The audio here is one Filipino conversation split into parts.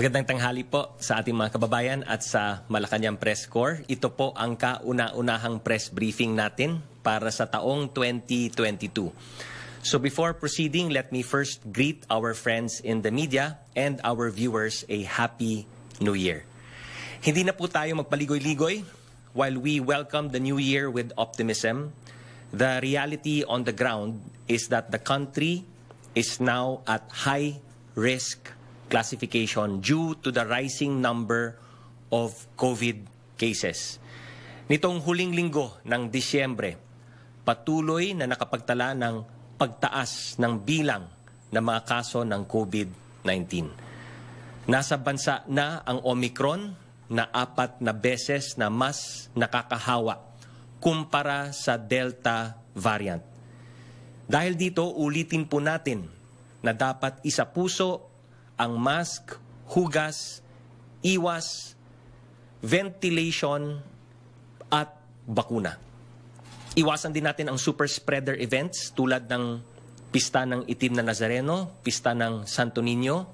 Magandang tanghali po sa ating mga kababayan at sa Malacanang Press Corps. Ito po ang kauna-unahang press briefing natin para sa taong 2022. So before proceeding, let me first greet our friends in the media and our viewers a happy new year. Hindi na po tayo magpaligoy-ligoy while we welcome the new year with optimism. The reality on the ground is that the country is now at high risk classification due to the rising number of COVID cases. Nitong huling linggo ng Disyembre, patuloy na nakapagtala ng pagtaas ng bilang ng mga kaso ng COVID-19. Nasa bansa na ang Omicron na apat na beses na mas nakakahawa kumpara sa Delta variant. Dahil dito, ulitin po natin na dapat isa puso ang mask, hugas, iwas, ventilation, at bakuna. Iwasan din natin ang super spreader events tulad ng Pista ng Itim na Nazareno, Pista ng Santo Niño,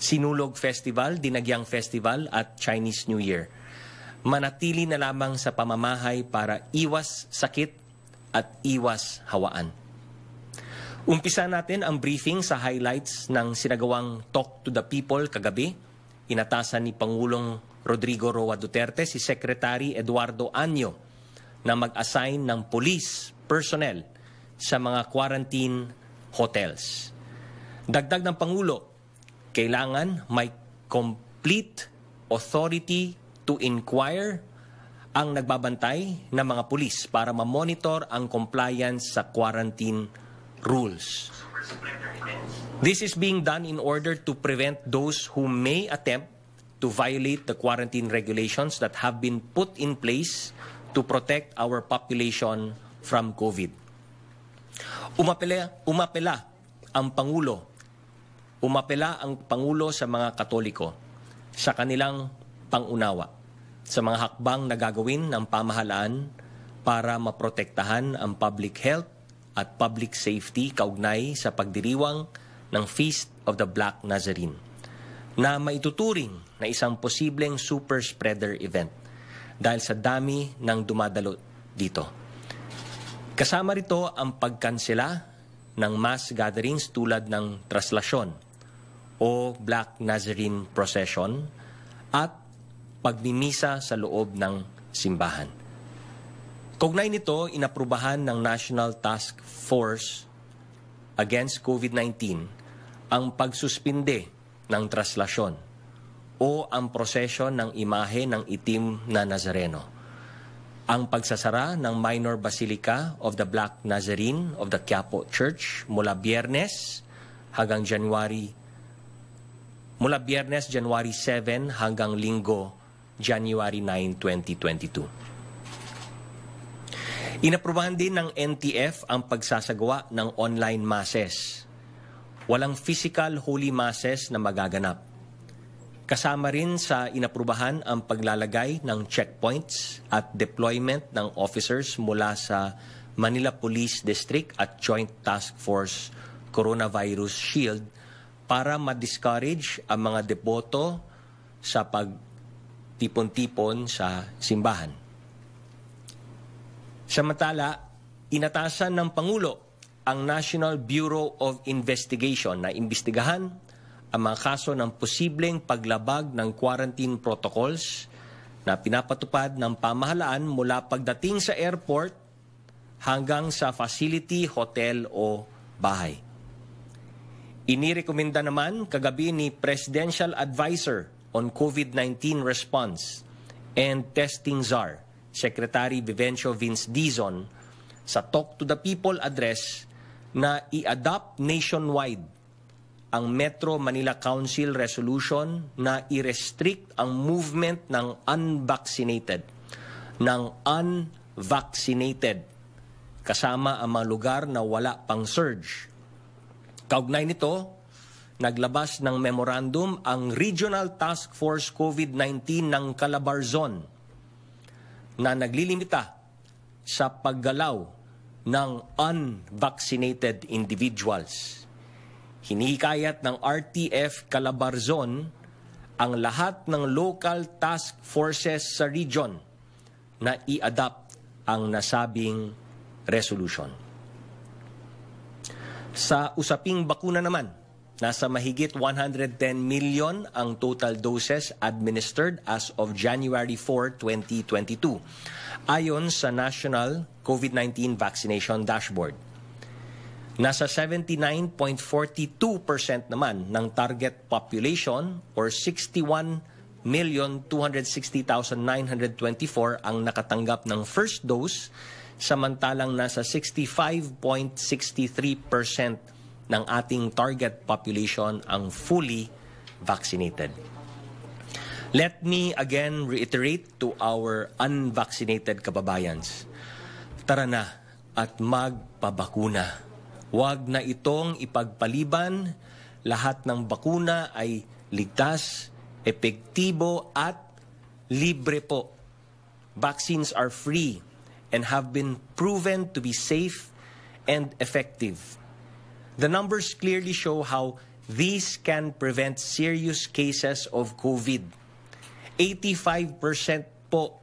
Sinulog Festival, Dinagyang Festival at Chinese New Year. Manatili na lamang sa pamamahay para iwas sakit at iwas hawaan. Umpisa natin ang briefing sa highlights ng sinagawang Talk to the People kagabi. Inatasan ni Pangulong Rodrigo Roa Duterte si Secretary Eduardo Anyo na mag-assign ng police personnel sa mga quarantine hotels. Dagdag ng Pangulo, kailangan may complete authority to inquire ang nagbabantay ng mga pulis para ma-monitor ang compliance sa quarantine rules. This is being done in order to prevent those who may attempt to violate the quarantine regulations that have been put in place to protect our population from COVID. Umapela, umapela ang Pangulo, umapela ang Pangulo sa mga Katoliko sa kanilang pangunawa sa mga hakbang na gagawin ng pamahalaan para maprotektahan ang public health at public safety kaugnay sa pagdiriwang ng Feast of the Black Nazarene na maituturing na isang posibleng super spreader event dahil sa dami ng dumadalo dito. Kasama rito ang pagkansela ng mass gatherings tulad ng traslasyon o Black Nazarene Procession at pagmimisa sa loob ng simbahan. Kaugnay nito, inaprubahan ng National Task Force against COVID-19 ang pagsuspinde ng traslasyon o ang prosesyon ng imahe ng itim na Nazareno. Ang pagsasara ng Minor Basilica of the Black Nazarene of the Quiapo Church mula Biyernes hanggang January mula Biyernes January 7 hanggang Linggo January 9, 2022. Inaprubahan din ng NTF ang pagsasagawa ng online masses. Walang physical holy masses na magaganap. Kasama rin sa inaprubahan ang paglalagay ng checkpoints at deployment ng officers mula sa Manila Police District at Joint Task Force Coronavirus Shield para ma-discourage ang mga deboto sa pagtipon-tipon sa simbahan. Samantala, inatasan ng Pangulo ang National Bureau of Investigation na imbestigahan ang mga kaso ng posibleng paglabag ng quarantine protocols na pinapatupad ng pamahalaan mula pagdating sa airport hanggang sa facility, hotel o bahay. Inirekomenda naman kagabi ni Presidential Advisor on COVID-19 Response and Testing czar Secretary Vivencio Vince Dizon sa Talk to the People address na i-adopt nationwide ang Metro Manila Council resolution na i-restrict ang movement ng unvaccinated ng unvaccinated kasama ang mga lugar na wala pang surge. Kaugnay nito, naglabas ng memorandum ang Regional Task Force COVID-19 ng Calabarzon na naglilimita sa paggalaw ng unvaccinated individuals. Hinihikayat ng RTF Calabarzon ang lahat ng local task forces sa region na i-adapt ang nasabing resolution. Sa usaping bakuna naman, nasa mahigit 110 million ang total doses administered as of January 4, 2022, ayon sa National COVID-19 Vaccination Dashboard. Nasa 79.42% naman ng target population or 61,260,924 ang nakatanggap ng first dose samantalang nasa 65.63% ng ating target population ang fully vaccinated. Let me again reiterate to our unvaccinated kababayans. Tara na at magpabakuna. Huwag na itong ipagpaliban. Lahat ng bakuna ay ligtas, epektibo at libre po. Vaccines are free and have been proven to be safe and effective. The numbers clearly show how these can prevent serious cases of COVID. 85% po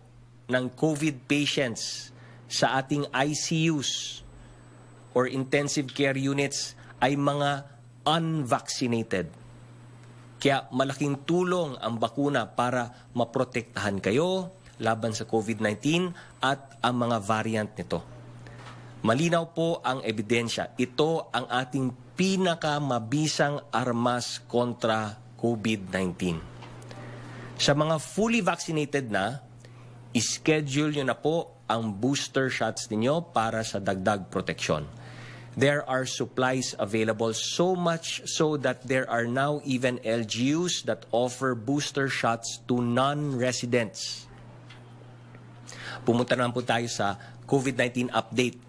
ng COVID patients sa ating ICUs or intensive care units ay mga unvaccinated. Kaya malaking tulong ang bakuna para maprotektahan kayo laban sa COVID-19 at ang mga variant nito. Malinaw po ang ebidensya. Ito ang ating pinakamabisang armas kontra COVID-19. Sa mga fully vaccinated na, ischedule nyo na po ang booster shots ninyo para sa dagdag proteksyon there are supplies available so much so that there are now even LGUs that offer booster shots to non-residents. Pumunta naman po tayo sa COVID-19 update.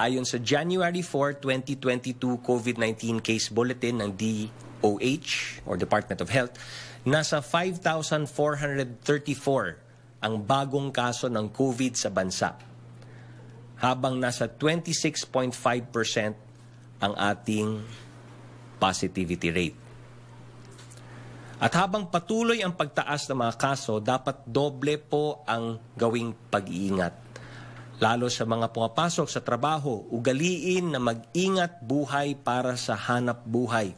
Ayon sa January 4, 2022 COVID-19 case bulletin ng DOH or Department of Health, nasa 5,434 ang bagong kaso ng COVID sa bansa habang nasa 26.5% ang ating positivity rate. At habang patuloy ang pagtaas ng mga kaso, dapat doble po ang gawing pag-iingat. Lalo sa mga pumapasok sa trabaho, ugaliin na mag-ingat buhay para sa hanap buhay.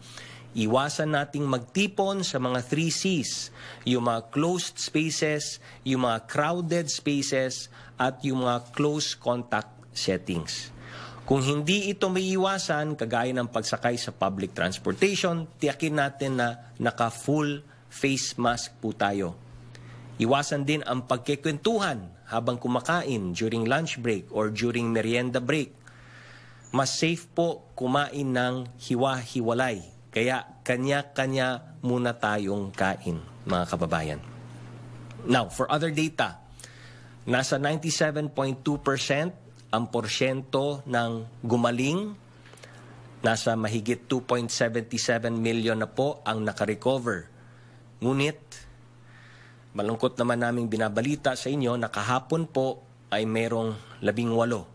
Iwasan nating magtipon sa mga 3 C's, yung mga closed spaces, yung mga crowded spaces, at yung mga close contact settings. Kung hindi ito may iwasan, kagaya ng pagsakay sa public transportation, tiyakin natin na naka-full face mask po tayo. Iwasan din ang pagkikwentuhan habang kumakain during lunch break or during merienda break. Mas safe po kumain ng hiwa-hiwalay. Kaya kanya-kanya muna tayong kain, mga kababayan. Now, for other data, Nasa 97.2% ang porsyento ng gumaling. Nasa mahigit 2.77 million na po ang nakarecover. Ngunit, malungkot naman naming binabalita sa inyo na kahapon po ay merong labing walo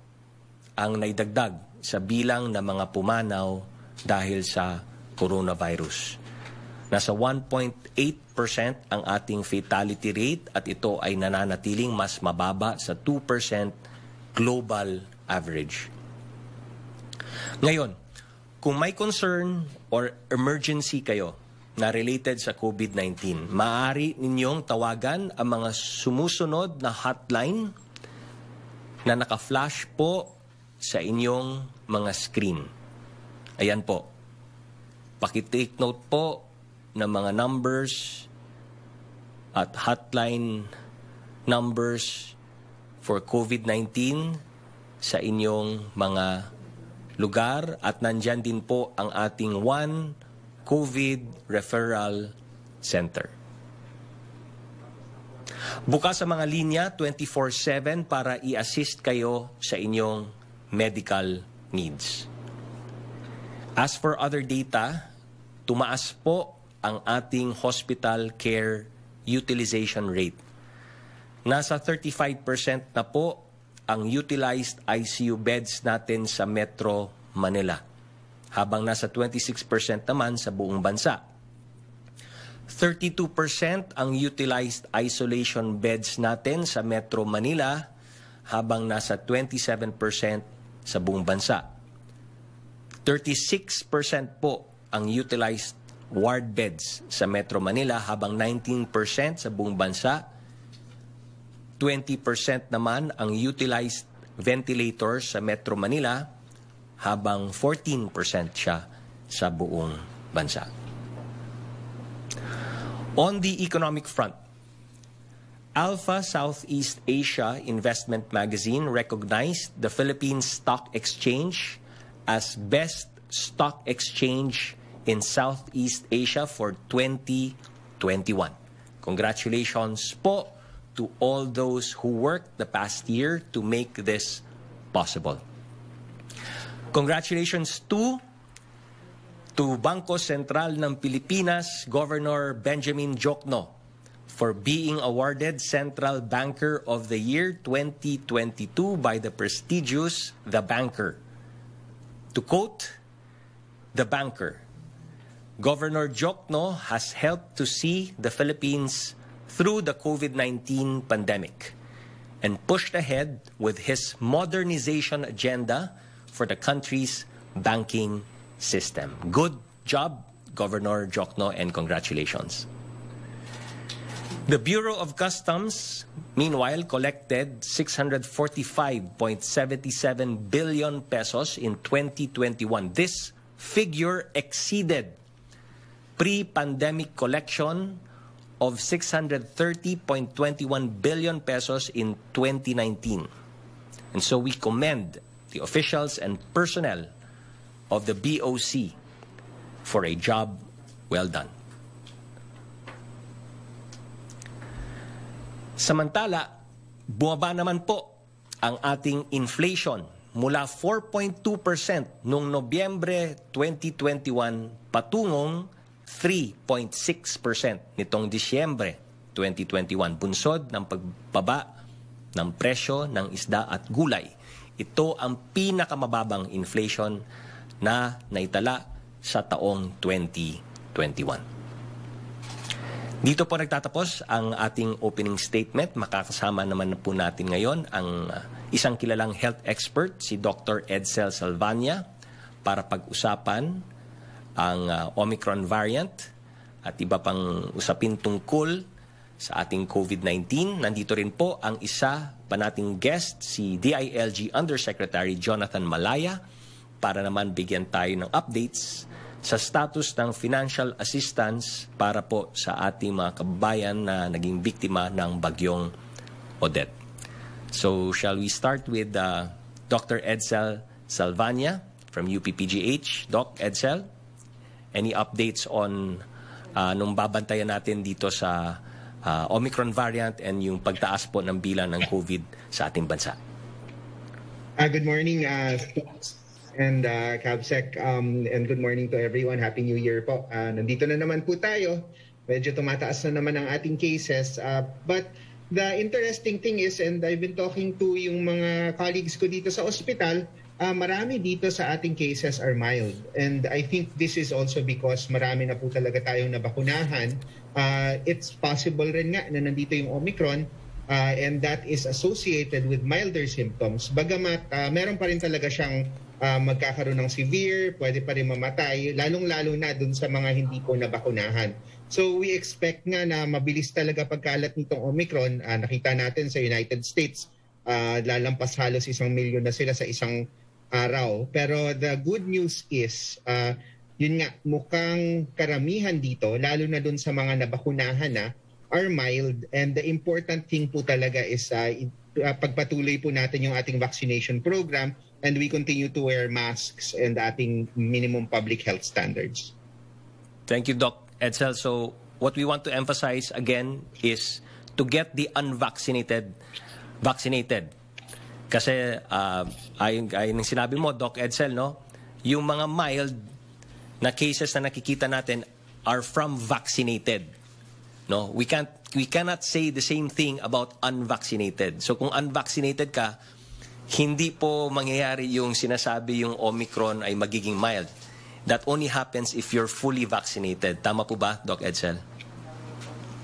ang naidagdag sa bilang ng mga pumanaw dahil sa coronavirus. Nasa 1.8% ang ating fatality rate at ito ay nananatiling mas mababa sa 2% global average. Ngayon, kung may concern or emergency kayo na related sa COVID-19, maaari ninyong tawagan ang mga sumusunod na hotline na naka-flash po sa inyong mga screen. Ayan po. Pakitake note po ng mga numbers at hotline numbers for COVID-19 sa inyong mga lugar at nandyan din po ang ating One COVID Referral Center. Bukas sa mga linya 24-7 para i-assist kayo sa inyong medical needs. As for other data, tumaas po ang ating hospital care utilization rate. Nasa 35% na po ang utilized ICU beds natin sa Metro Manila, habang nasa 26% naman sa buong bansa. 32% ang utilized isolation beds natin sa Metro Manila habang nasa 27% sa buong bansa. 36% po ang utilized ward beds sa Metro Manila habang 19% sa buong bansa. 20% naman ang utilized ventilators sa Metro Manila habang 14% siya sa buong bansa. On the economic front, Alpha Southeast Asia Investment Magazine recognized the Philippines Stock Exchange as best stock exchange in Southeast Asia for 2021. Congratulations po to all those who worked the past year to make this possible. Congratulations to to Bangko Sentral ng Pilipinas Governor Benjamin Jokno for being awarded Central Banker of the Year 2022 by the prestigious The Banker. To quote The Banker, Governor Jokno has helped to see the Philippines through the COVID-19 pandemic and pushed ahead with his modernization agenda for the country's banking system. Good job, Governor Jokno, and congratulations. The Bureau of Customs, meanwhile, collected 645.77 billion pesos in 2021. This figure exceeded pre-pandemic collection of 630.21 billion pesos in 2019. And so we commend the officials and personnel of the BOC for a job well done. Samantala, bumaba naman po ang ating inflation mula 4.2% noong Nobyembre 2021 patungong 3.6% nitong Disyembre 2021. Bunsod ng pagbaba ng presyo ng isda at gulay. Ito ang pinakamababang inflation na naitala sa taong 2021. Dito po nagtatapos ang ating opening statement. Makakasama naman po natin ngayon ang uh, isang kilalang health expert, si Dr. Edsel Salvania, para pag-usapan ang uh, Omicron variant at iba pang usapin tungkol sa ating COVID-19. Nandito rin po ang isa pa nating guest, si DILG Undersecretary Jonathan Malaya, para naman bigyan tayo ng updates sa status ng financial assistance para po sa ating mga kababayan na naging biktima ng bagyong Odette. So, shall we start with uh, Dr. Edsel Salvania from UPPGH? Doc Edsel, any updates on uh, nung babantayan natin dito sa uh, Omicron variant and yung pagtaas po ng bilang ng COVID sa ating bansa? Uh, good morning, uh, and uh, Cabsec. Um, and good morning to everyone. Happy New Year po. Uh, nandito na naman po tayo. Medyo tumataas na naman ang ating cases. Uh, but the interesting thing is, and I've been talking to yung mga colleagues ko dito sa ospital, uh, marami dito sa ating cases are mild. And I think this is also because marami na po talaga tayong nabakunahan. Uh, it's possible rin nga na nandito yung Omicron uh, and that is associated with milder symptoms. Bagamat uh, meron pa rin talaga siyang uh, magkakaroon ng severe, pwede pa rin mamatay, lalong-lalo na dun sa mga hindi po nabakunahan. So we expect nga na mabilis talaga pagkalat nitong Omicron. Uh, nakita natin sa United States, uh, lalampas halos isang milyon na sila sa isang araw. Pero the good news is, uh, yun nga, mukhang karamihan dito, lalo na dun sa mga nabakunahan na, are mild. And the important thing po talaga is uh, pagpatuloy po natin yung ating vaccination program and we continue to wear masks and ating minimum public health standards. Thank you, Doc Edsel. So what we want to emphasize again is to get the unvaccinated vaccinated. Kasi uh, ayon, ayon ng sinabi mo, Doc Edsel, no? yung mga mild na cases na nakikita natin are from vaccinated. No, we can't we cannot say the same thing about unvaccinated. So kung unvaccinated ka, hindi po mangyayari yung sinasabi yung Omicron ay magiging mild. That only happens if you're fully vaccinated. Tama po ba, Doc Edsel?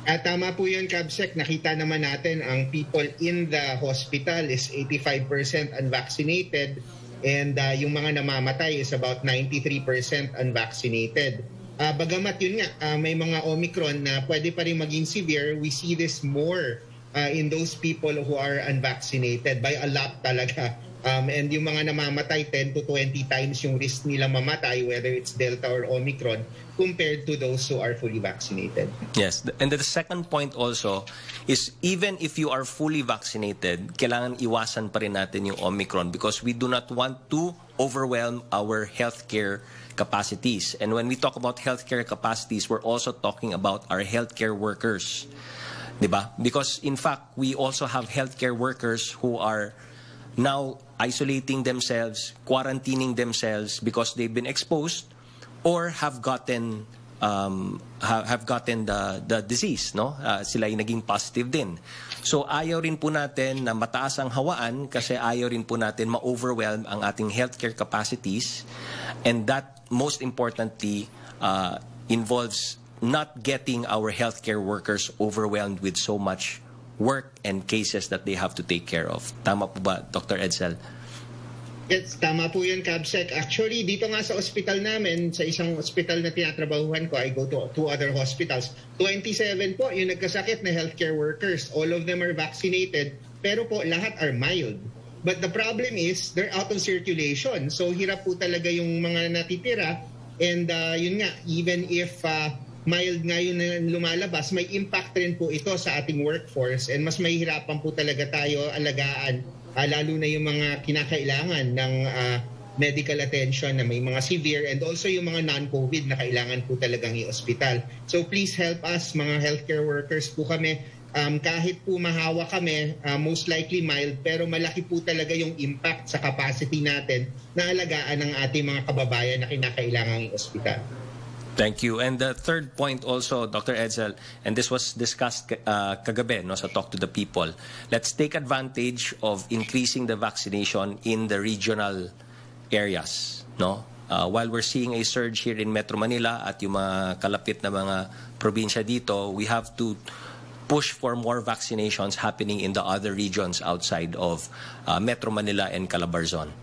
At tama po yun, Kabsek. Nakita naman natin ang people in the hospital is 85% unvaccinated and uh, yung mga namamatay is about 93% unvaccinated. Uh, bagamat yun nga, uh, may mga Omicron na pwede pa rin maging severe, we see this more uh, in those people who are unvaccinated by a lot talaga. Um, and yung mga namamatay 10 to 20 times yung risk nila mamatay whether it's Delta or Omicron compared to those who are fully vaccinated. Yes, and the second point also is even if you are fully vaccinated, kailangan iwasan pa rin natin yung Omicron because we do not want to overwhelm our healthcare capacities. And when we talk about healthcare capacities, we're also talking about our healthcare workers. Diba? Because in fact, we also have healthcare workers who are now isolating themselves, quarantining themselves because they've been exposed or have gotten um, ha- have gotten the the disease, no? Uh, sila ay naging positive din. So ayaw rin po natin na mataas ang hawaan kasi ayaw rin po natin ma-overwhelm ang ating healthcare capacities and that most importantly uh, involves not getting our healthcare workers overwhelmed with so much work and cases that they have to take care of. Tama po ba, Dr. Edsel? Yes, tama po yun, Cabsec. Actually, dito nga sa ospital namin, sa isang ospital na tinatrabahuhan ko, I go to two other hospitals. 27 po yung nagkasakit na healthcare workers. All of them are vaccinated, pero po lahat are mild. But the problem is, they're out of circulation. So hirap po talaga yung mga natitira. And uh, yun nga, even if uh, mild nga yun na lumalabas, may impact rin po ito sa ating workforce and mas mahihirapan po talaga tayo alagaan uh, lalo na yung mga kinakailangan ng uh, medical attention na may mga severe and also yung mga non-COVID na kailangan po talagang i-hospital. So please help us, mga healthcare workers po kami. Um, kahit po mahawa kami, uh, most likely mild, pero malaki po talaga yung impact sa capacity natin na alagaan ng ating mga kababayan na kinakailangan i-hospital. Thank you. And the third point also, Dr. Edsel, and this was discussed uh, kagabi no, sa Talk to the People, let's take advantage of increasing the vaccination in the regional areas. No? Uh, while we're seeing a surge here in Metro Manila at yung mga kalapit na mga probinsya dito, we have to push for more vaccinations happening in the other regions outside of uh, Metro Manila and Calabarzon.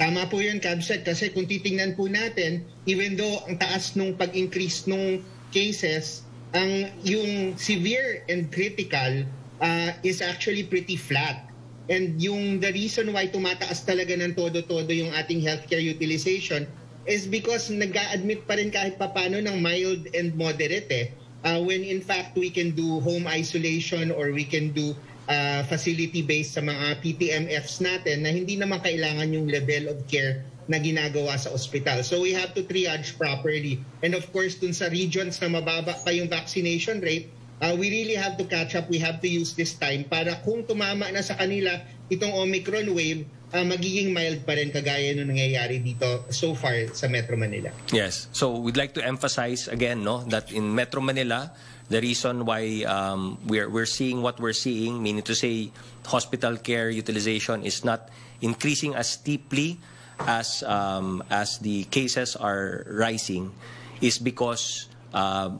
Tama po yun, Cabsec, kasi kung titingnan po natin, even though ang taas nung pag-increase nung cases, ang yung severe and critical uh, is actually pretty flat. And yung the reason why tumataas talaga ng todo-todo yung ating healthcare utilization is because nag-admit pa rin kahit papano ng mild and moderate eh. Uh, when in fact we can do home isolation or we can do uh, facility-based sa mga PTMFs natin na hindi naman kailangan yung level of care na ginagawa sa ospital. So we have to triage properly. And of course, dun sa regions na mababa pa yung vaccination rate, uh, we really have to catch up. We have to use this time para kung tumama na sa kanila itong Omicron wave, uh, magiging mild pa rin kagaya nung nangyayari dito so far sa Metro Manila. Yes. So we'd like to emphasize again no that in Metro Manila the reason why um, we're we're seeing what we're seeing, meaning to say, hospital care utilization is not increasing as steeply as um, as the cases are rising, is because uh,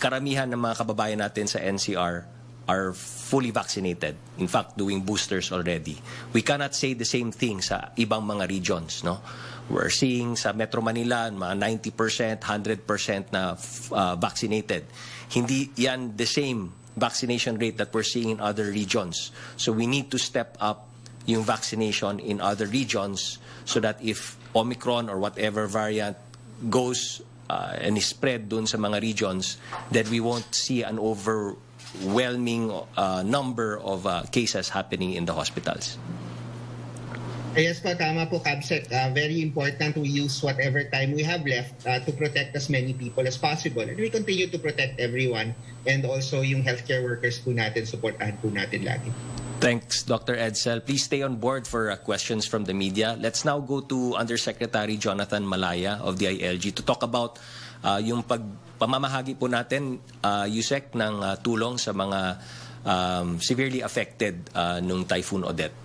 karamihan ng mga kababayan natin sa NCR are fully vaccinated. In fact, doing boosters already. We cannot say the same thing sa ibang mga regions, no? We're seeing sa Metro Manila, mga 90%, 100% na uh, vaccinated. Hindi yan the same vaccination rate that we're seeing in other regions. So we need to step up yung vaccination in other regions so that if Omicron or whatever variant goes uh, and is spread dun sa mga regions, that we won't see an overwhelming uh, number of uh, cases happening in the hospitals. Yes po, tama po, Cabsec. Uh, very important we use whatever time we have left uh, to protect as many people as possible. And we continue to protect everyone and also yung healthcare workers po natin, supportahan po natin lagi. Thanks, Dr. Edsel. Please stay on board for uh, questions from the media. Let's now go to Undersecretary Jonathan Malaya of the ILG to talk about uh, yung pag pamamahagi po natin, uh, USEC, ng uh, tulong sa mga um, severely affected uh, nung Typhoon Odette.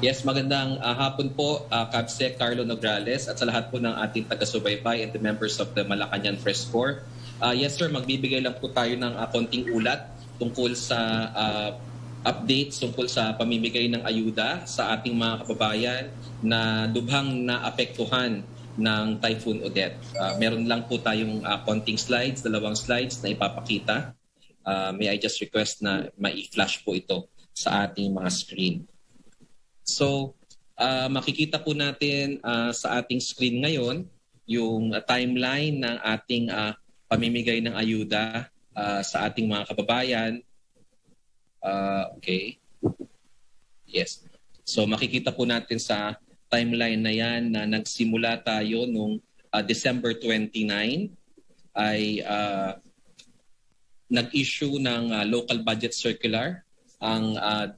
Yes, magandang uh, hapon po, uh, Capsec Carlo Nograles at sa lahat po ng ating taga-subaybay and the members of the Malacanang Press Corps. Uh, yes sir, magbibigay lang po tayo ng uh, konting ulat tungkol sa uh, updates tungkol sa pamimigay ng ayuda sa ating mga kababayan na dubhang naapektuhan ng Typhoon Odette. Uh, meron lang po tayong uh, konting slides, dalawang slides na ipapakita. Uh, may I just request na mai-flash po ito sa ating mga screen. So, uh, makikita po natin uh, sa ating screen ngayon yung uh, timeline ng ating uh, pamimigay ng ayuda uh, sa ating mga kababayan Uh, okay. Yes. So makikita po natin sa timeline na yan na nagsimula tayo nung uh, December 29 ay uh, nag-issue ng uh, local budget circular ang uh,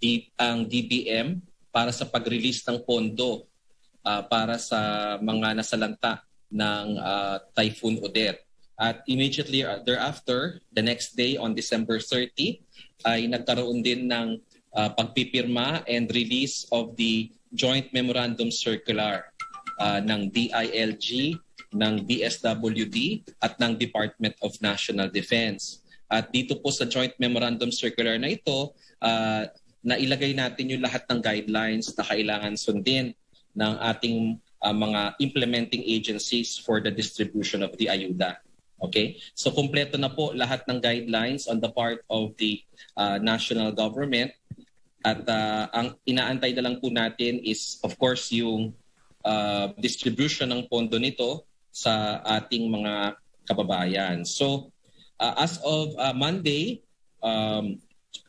D- ang DBM para sa pag-release ng pondo uh, para sa mga nasalanta ng uh, Typhoon Odette. At immediately thereafter, the next day on December 30, ay nagkaroon din ng uh, pagpipirma and release of the Joint Memorandum Circular uh, ng DILG, ng DSWD at ng Department of National Defense. At dito po sa Joint Memorandum Circular na ito, uh, nailagay natin yung lahat ng guidelines na kailangan sundin ng ating uh, mga implementing agencies for the distribution of the ayuda. Okay? So kumpleto na po lahat ng guidelines on the part of the uh, national government at uh, ang inaantay na lang po natin is of course yung uh, distribution ng pondo nito sa ating mga kababayan. So uh, as of uh, Monday, um,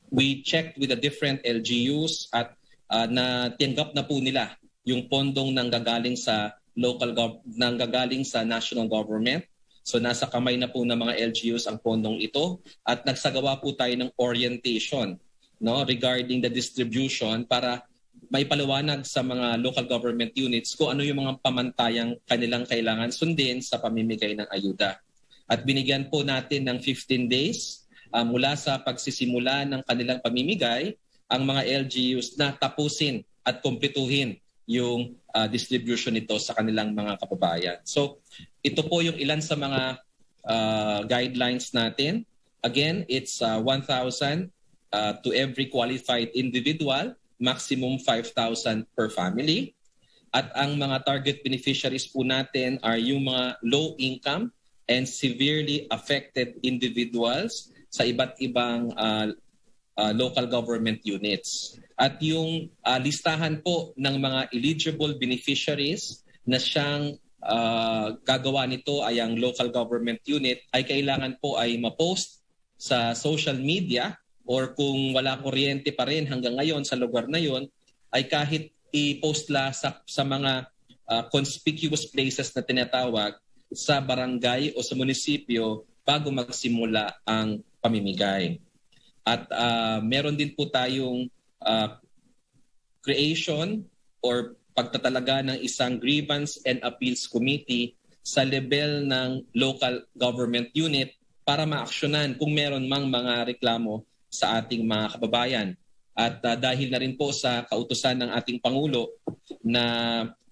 we checked with the different LGUs at uh, na tinggap na po nila yung pondong nanggagaling sa local gov- nanggagaling sa national government So nasa kamay na po ng mga LGUs ang pondong ito at nagsagawa po tayo ng orientation no regarding the distribution para may paliwanag sa mga local government units kung ano yung mga pamantayang kanilang kailangan sundin sa pamimigay ng ayuda. At binigyan po natin ng 15 days uh, mula sa pagsisimula ng kanilang pamimigay ang mga LGUs na tapusin at kumpletuhin yung uh, distribution nito sa kanilang mga kababayan. So ito po yung ilan sa mga uh, guidelines natin. Again, it's uh, 1,000 uh, to every qualified individual, maximum 5,000 per family. At ang mga target beneficiaries po natin are yung mga low income and severely affected individuals sa iba't ibang uh, uh, local government units. At yung uh, listahan po ng mga eligible beneficiaries na siyang uh, gagawa nito ay ang local government unit ay kailangan po ay ma-post sa social media or kung wala kuryente pa rin hanggang ngayon sa lugar na yon ay kahit i-post la sa, sa mga uh, conspicuous places na tinatawag sa barangay o sa munisipyo bago magsimula ang pamimigay. At uh, meron din po tayong uh, creation or pagtatalaga ng isang grievance and appeals committee sa level ng local government unit para maaksyonan kung meron mang mga reklamo sa ating mga kababayan. At uh, dahil na rin po sa kautusan ng ating Pangulo na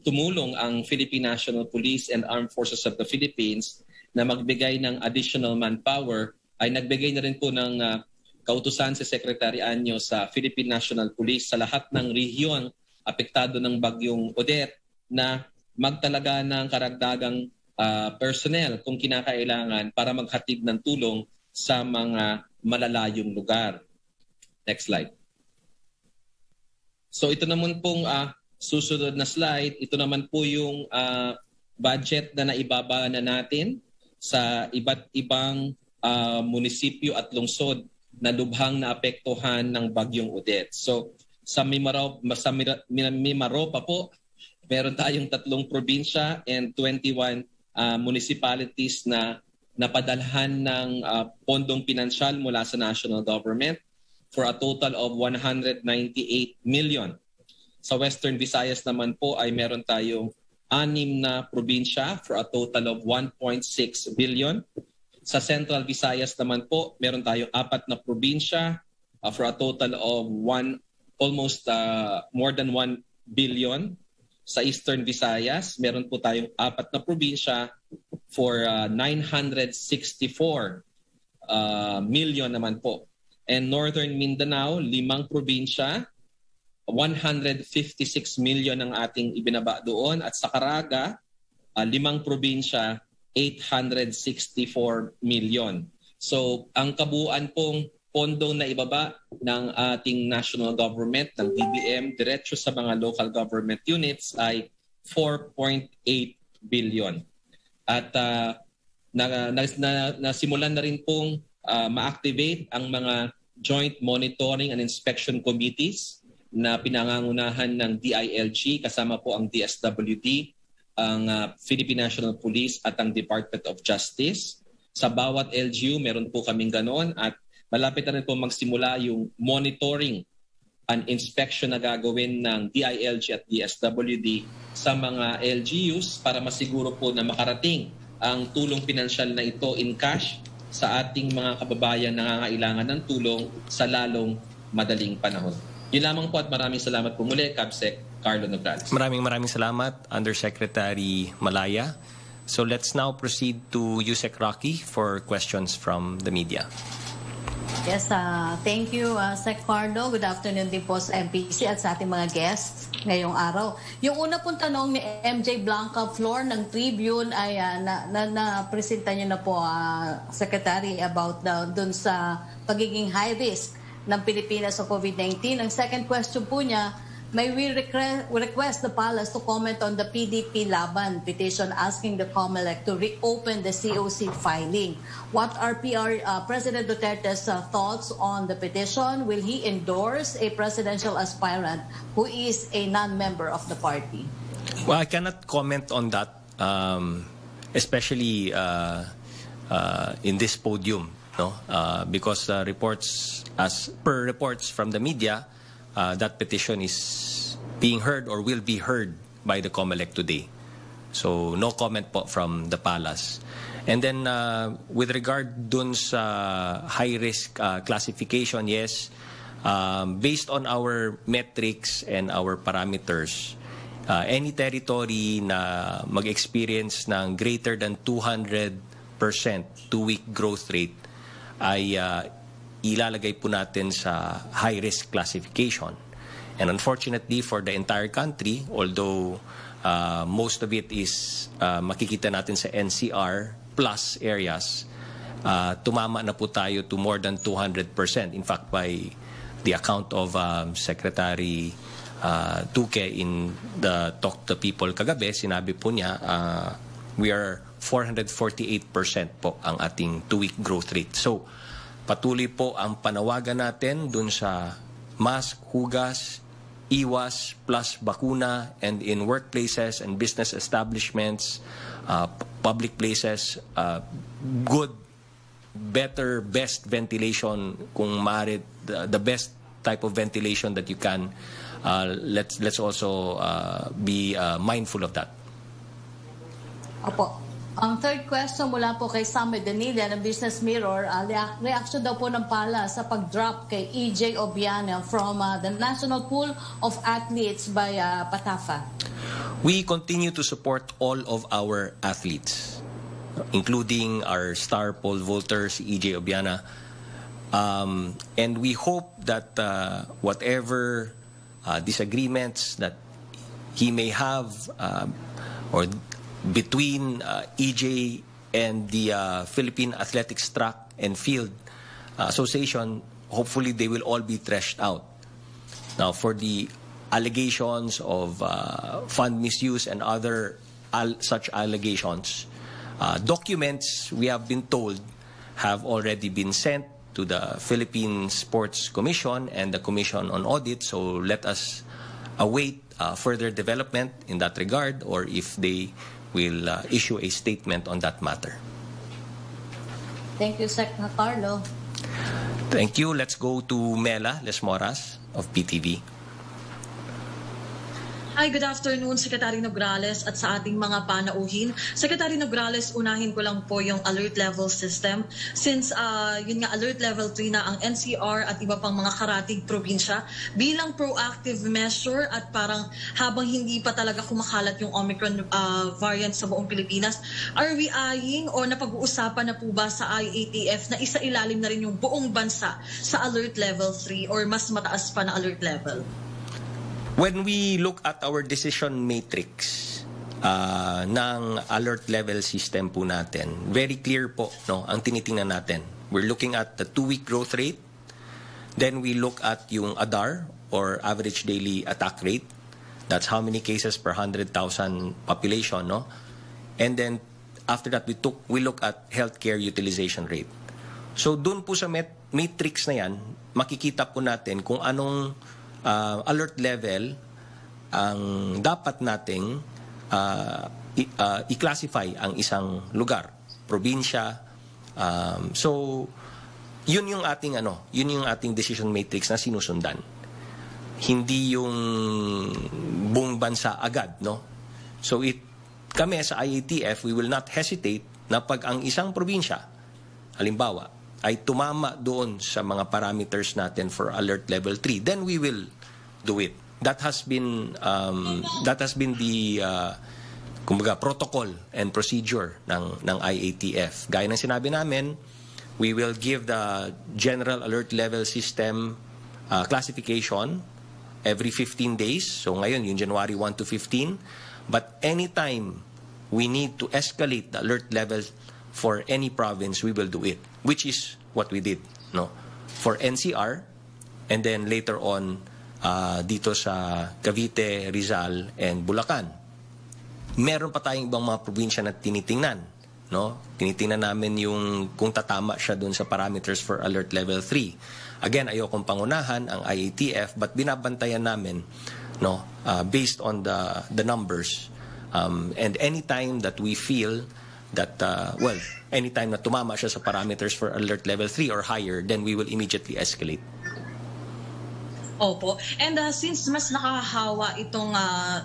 tumulong ang Philippine National Police and Armed Forces of the Philippines na magbigay ng additional manpower ay nagbigay na rin po ng uh, kautusan si Secretary Anyo sa Philippine National Police sa lahat ng rehiyon apektado ng bagyong Odette na magtalaga ng karagdagang uh, personnel kung kinakailangan para maghatid ng tulong sa mga malalayong lugar. Next slide. So ito naman pong uh, susunod na slide, ito naman po yung uh, budget na naibaba na natin sa iba't ibang uh, munisipyo at lungsod na lubhang naapektuhan ng bagyong Odette. So sa Mimaropa, sa Mimaropa po, meron tayong tatlong probinsya and 21 uh, municipalities na napadalhan ng uh, pondong pinansyal mula sa national government for a total of 198 million. Sa Western Visayas naman po ay meron tayong anim na probinsya for a total of 1.6 billion. Sa Central Visayas naman po, meron tayong apat na probinsya uh, for a total of 1 almost uh, more than 1 billion. Sa Eastern Visayas, meron po tayong apat na probinsya for uh, 964 uh, million naman po. And Northern Mindanao, limang probinsya, 156 million ang ating ibinaba doon. At sa Caraga, uh, limang probinsya, 864 million. So ang kabuuan pong pondo na ibaba ng ating national government, ng DBM, diretso sa mga local government units ay 4.8 billion. At uh, na, na, na, nasimulan na rin pong uh, ma-activate ang mga joint monitoring and inspection committees na pinangangunahan ng DILG kasama po ang DSWD, ang uh, Philippine National Police at ang Department of Justice. Sa bawat LGU, meron po kaming ganon at malapit na rin po magsimula yung monitoring and inspection na gagawin ng DILG at DSWD sa mga LGUs para masiguro po na makarating ang tulong pinansyal na ito in cash sa ating mga kababayan na nangangailangan ng tulong sa lalong madaling panahon. Yun lamang po at maraming salamat po muli, Capsec Carlo Nograles. Maraming maraming salamat, Undersecretary Malaya. So let's now proceed to Yusek Rocky for questions from the media. Yes, uh, thank you, uh, Sec Carlo. Good afternoon din po sa MPC at sa ating mga guests ngayong araw. Yung una pong tanong ni MJ Blanca Flor ng Tribune ay uh, na, na, na presenta niyo na po, uh, Secretary, about the, dun sa pagiging high risk ng Pilipinas sa COVID-19. Ang second question po niya, may we request the palace to comment on the PDP Laban petition asking the COMELEC to reopen the COC filing. What are PR uh, President Duterte's uh, thoughts on the petition? Will he endorse a presidential aspirant who is a non-member of the party? Well, I cannot comment on that, um, especially uh, uh in this podium no? Uh, because uh, reports, as per reports from the media, uh, that petition is being heard or will be heard by the COMELEC today. So no comment po from the palace. And then uh, with regard dun sa high risk uh, classification, yes, um, based on our metrics and our parameters, uh, any territory na mag-experience ng greater than 200% two-week growth rate ay uh, ilalagay po natin sa high-risk classification. And unfortunately for the entire country, although uh, most of it is uh, makikita natin sa NCR plus areas, uh, tumama na po tayo to more than 200%. In fact, by the account of um, Secretary uh, Duque in the Talk to People kagabi, sinabi po niya, uh, we are 448% po ang ating two-week growth rate. So, patuloy po ang panawagan natin dun sa mask, hugas, iwas plus bakuna and in workplaces and business establishments, uh, public places, uh, good, better, best ventilation kung maaari, the, the best type of ventilation that you can. Uh, let's let's also uh, be uh, mindful of that. Opo. Ang third question mula po kay Samuel Danilla ng Business Mirror, uh, reaction daw po ng pala sa pag-drop kay EJ Obiana from uh, the National Pool of Athletes by uh, Patafa. We continue to support all of our athletes, including our star pole vaulter, si EJ Obiana. Um, and we hope that uh, whatever uh, disagreements that he may have uh, or between uh, EJ and the uh, Philippine Athletics Track and Field uh, Association, hopefully they will all be threshed out. Now, for the allegations of uh, fund misuse and other al such allegations, uh, documents, we have been told, have already been sent to the Philippine Sports Commission and the Commission on Audit. So let us await uh, further development in that regard or if they will uh, issue a statement on that matter. Thank you, Sec. Carlo. Thank you. Let's go to Mela Lesmoras of PTV. Hi, good afternoon, Secretary Nograles at sa ating mga panauhin. Secretary Nograles, unahin ko lang po yung alert level system. Since uh, yun nga, alert level 3 na ang NCR at iba pang mga karatig probinsya bilang proactive measure at parang habang hindi pa talaga kumakalat yung Omicron uh, variant sa buong Pilipinas, are we eyeing o napag-uusapan na po ba sa IATF na isa ilalim na rin yung buong bansa sa alert level 3 or mas mataas pa na alert level? When we look at our decision matrix uh, ng alert level system po natin, very clear po no, ang tinitingnan natin. We're looking at the two-week growth rate, then we look at yung ADAR or average daily attack rate. That's how many cases per 100,000 population, no? And then after that we took we look at healthcare utilization rate. So doon po sa met- matrix na yan, makikita po natin kung anong uh, alert level ang dapat nating uh, i- uh, i-classify ang isang lugar, probinsya. Um, so, yun yung ating ano, yun yung ating decision matrix na sinusundan. Hindi yung buong bansa agad, no? So it kami sa IATF, we will not hesitate na pag ang isang probinsya, halimbawa, ay tumama doon sa mga parameters natin for alert level 3, then we will do it. That has been um, that has been the uh, kumbaga protocol and procedure ng ng IATF. Gaya ng sinabi namin, we will give the general alert level system uh, classification every 15 days. So ngayon, yung January 1 to 15. But anytime we need to escalate the alert level for any province, we will do it, which is what we did no for NCR and then later on uh, dito sa Cavite, Rizal, and Bulacan. Meron pa tayong ibang mga probinsya na tinitingnan. No? Tinitingnan namin yung kung tatama siya dun sa parameters for alert level 3. Again, ayokong pangunahan ang IATF but binabantayan namin no uh, based on the the numbers um, and anytime that we feel that uh, well anytime na tumama siya sa parameters for alert level 3 or higher then we will immediately escalate Opo. And uh, since mas nakahawa itong uh,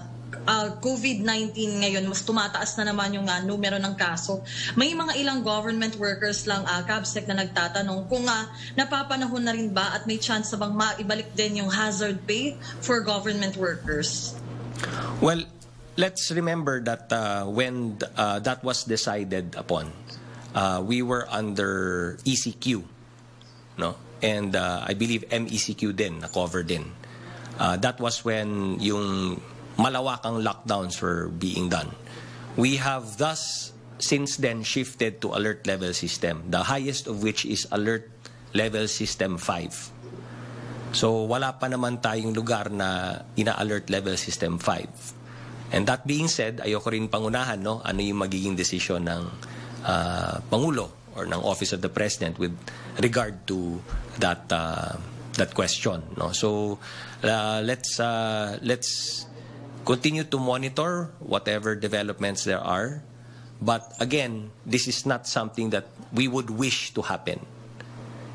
uh, COVID-19 ngayon, mas tumataas na naman yung uh, numero ng kaso. May mga ilang government workers lang, uh, CABSEC, na nagtatanong kung uh, napapanahon na rin ba at may chance bang maibalik din yung hazard pay for government workers? Well, let's remember that uh, when uh, that was decided upon, uh, we were under ECQ, no? And uh, I believe MECQ din, na-cover din. Uh, that was when yung malawakang lockdowns were being done. We have thus since then shifted to alert level system, the highest of which is alert level system 5. So wala pa naman tayong lugar na ina-alert level system 5. And that being said, ayoko rin pangunahan no, ano yung magiging desisyon ng uh, Pangulo or ng Office of the President with regard to that uh, that question. No, so uh, let's uh, let's continue to monitor whatever developments there are. But again, this is not something that we would wish to happen.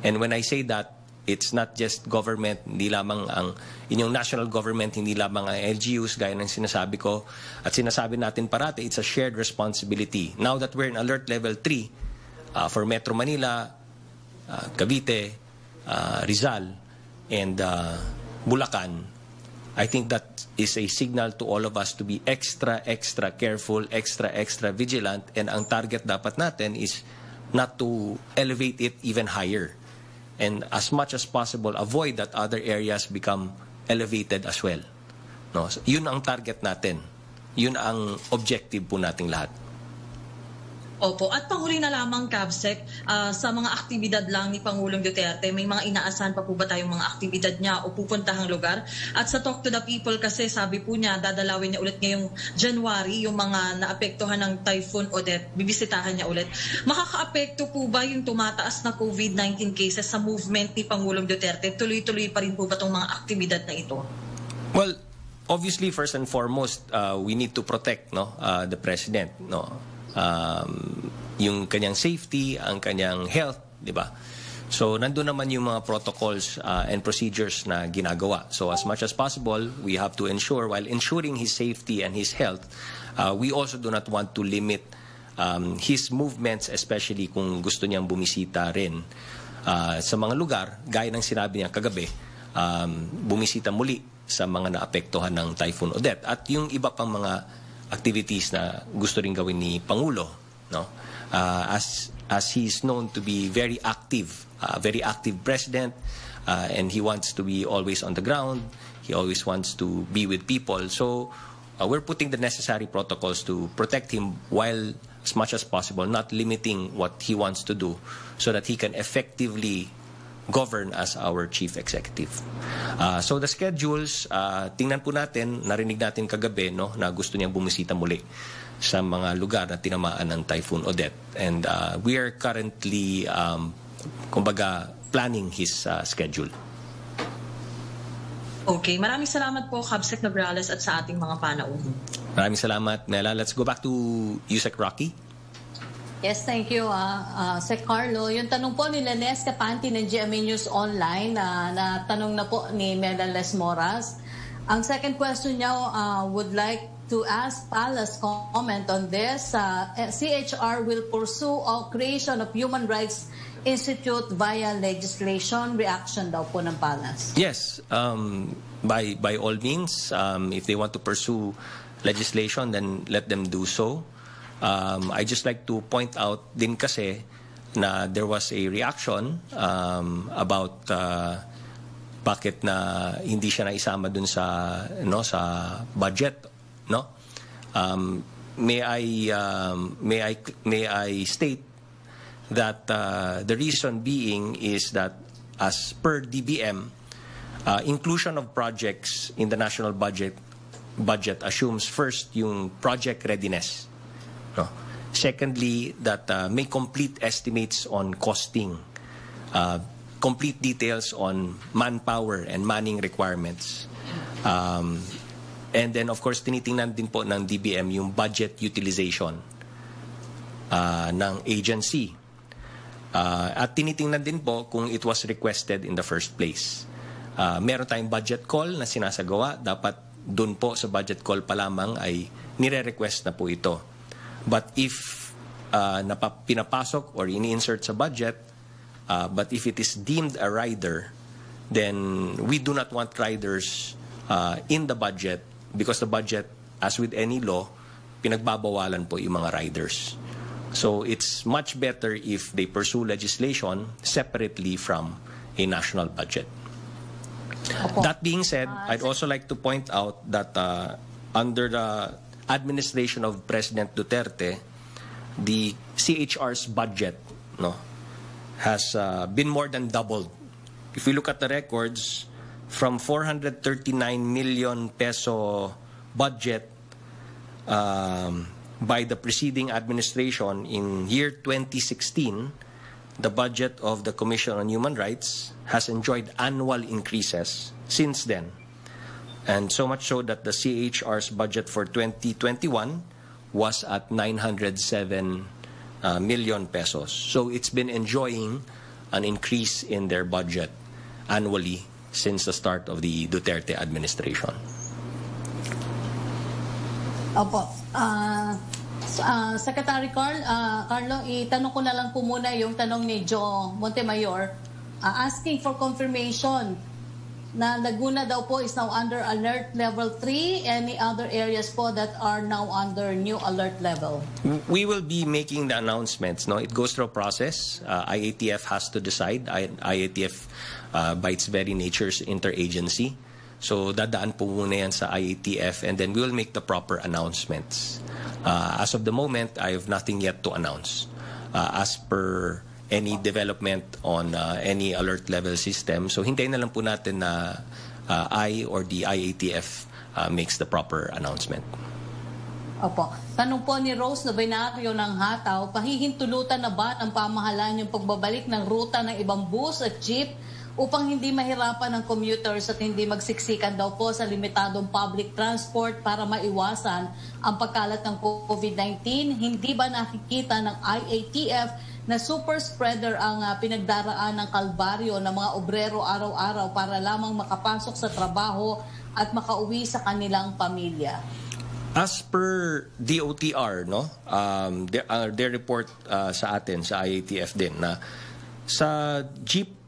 And when I say that, it's not just government, hindi lamang ang inyong national government, hindi lamang ang LGUs, gaya ng sinasabi ko. At sinasabi natin parati, it's a shared responsibility. Now that we're in alert level 3, uh, for Metro Manila, uh, Cavite, uh, Rizal, and uh, Bulacan, I think that is a signal to all of us to be extra, extra careful, extra, extra vigilant, and ang target dapat natin is not to elevate it even higher. And as much as possible, avoid that other areas become elevated as well. No? So, yun ang target natin. Yun ang objective po nating lahat. Opo. At panghuli na lamang, Cabsec, uh, sa mga aktibidad lang ni Pangulong Duterte, may mga inaasahan pa po ba tayong mga aktibidad niya o pupuntahang lugar? At sa Talk to the People kasi sabi po niya, dadalawin niya ulit ngayong January yung mga naapektuhan ng Typhoon Odette. Bibisitahan niya ulit. Makakaapekto po ba yung tumataas na COVID-19 cases sa movement ni Pangulong Duterte? Tuloy-tuloy pa rin po ba itong mga aktibidad na ito? Well, obviously, first and foremost, uh, we need to protect no, uh, the President. No? Um, yung kanyang safety, ang kanyang health, di ba? So nandun naman yung mga protocols uh, and procedures na ginagawa. So as much as possible, we have to ensure, while ensuring his safety and his health, uh, we also do not want to limit um, his movements, especially kung gusto niyang bumisita rin uh, sa mga lugar, gaya ng sinabi niya kagabi, um, bumisita muli sa mga naapektuhan ng Typhoon Odette. At yung iba pang mga activities na gusto rin gawin ni Pangulo. No? Uh, as, as he is known to be very active, uh, very active president, uh, and he wants to be always on the ground. He always wants to be with people. So uh, we're putting the necessary protocols to protect him while as much as possible, not limiting what he wants to do so that he can effectively govern as our chief executive. Uh, so the schedules, uh, tingnan po natin, narinig natin kagabi no, na gusto niyang bumisita muli sa mga lugar na tinamaan ng Typhoon Odette. And uh, we are currently, um, kumbaga, planning his uh, schedule. Okay, maraming salamat po Kabsec Nograles at sa ating mga panauhin. Maraming salamat, Nela. Let's go back to Yusek Rocky. Yes, thank you, uh, uh, Sec Carlo. Yung tanong po ni Lenes Capanti ng GMA News Online, na, na tanong na po ni Medan Les Moras. Ang second question niya uh, would like to ask Palace comment on this. Uh, CHR will pursue all creation of Human Rights Institute via legislation. Reaction daw po ng Palace. Yes, um, by, by all means, um, if they want to pursue legislation, then let them do so. Um, I just like to point out din kasi na there was a reaction um, about uh, bakit na hindi siya naisama dun sa no sa budget no? Um, may I um, may I may I state that uh, the reason being is that as per DBM uh, inclusion of projects in the national budget budget assumes first yung project readiness no? Secondly, that uh, may complete estimates on costing, uh, complete details on manpower and manning requirements. Um, and then, of course, tinitingnan din po ng DBM yung budget utilization uh, ng agency. Uh, at tinitingnan din po kung it was requested in the first place. Uh, meron tayong budget call na sinasagawa. Dapat dun po sa budget call pa lamang ay nire-request na po ito. But if uh, napa, pinapasok or ini-insert sa budget, uh, but if it is deemed a rider, then we do not want riders uh, in the budget because the budget, as with any law, pinagbabawalan po yung mga riders. So it's much better if they pursue legislation separately from a national budget. That being said, I'd also like to point out that uh, under the administration of President Duterte, the CHR's budget no, has uh, been more than doubled. If we look at the records, from 439 million peso budget um, by the preceding administration in year 2016, the budget of the Commission on Human Rights has enjoyed annual increases since then. And so much so that the CHR's budget for 2021 was at 907 uh, million pesos. So it's been enjoying an increase in their budget annually since the start of the Duterte administration. Opo. Uh, uh, Secretary Carl, uh, Carlo, itanong ko na lang po muna yung tanong ni Joe Montemayor uh, asking for confirmation na Laguna daw po is now under alert level 3. Any other areas po that are now under new alert level? We will be making the announcements. No, It goes through a process. Uh, IATF has to decide. I, IATF, uh, by its very nature, is interagency. So dadaan po muna yan sa IATF and then we will make the proper announcements. Uh, as of the moment, I have nothing yet to announce. Uh, as per any development on uh, any alert level system. So hintayin na lang po natin na uh, I or the IATF uh, makes the proper announcement. Opo. Tanong po ni Rose Novenario ng Hataw, pahihintulutan na ba ang pamahalaan yung pagbabalik ng ruta ng ibang bus at jeep upang hindi mahirapan ng commuters at hindi magsiksikan daw po sa limitadong public transport para maiwasan ang pagkalat ng COVID-19. Hindi ba nakikita ng IATF na super spreader ang uh, pinagdaraan ng kalbaryo ng mga obrero araw-araw para lamang makapasok sa trabaho at makauwi sa kanilang pamilya? As per DOTR, no, um, their, uh, their report uh, sa atin, sa IATF din, na sa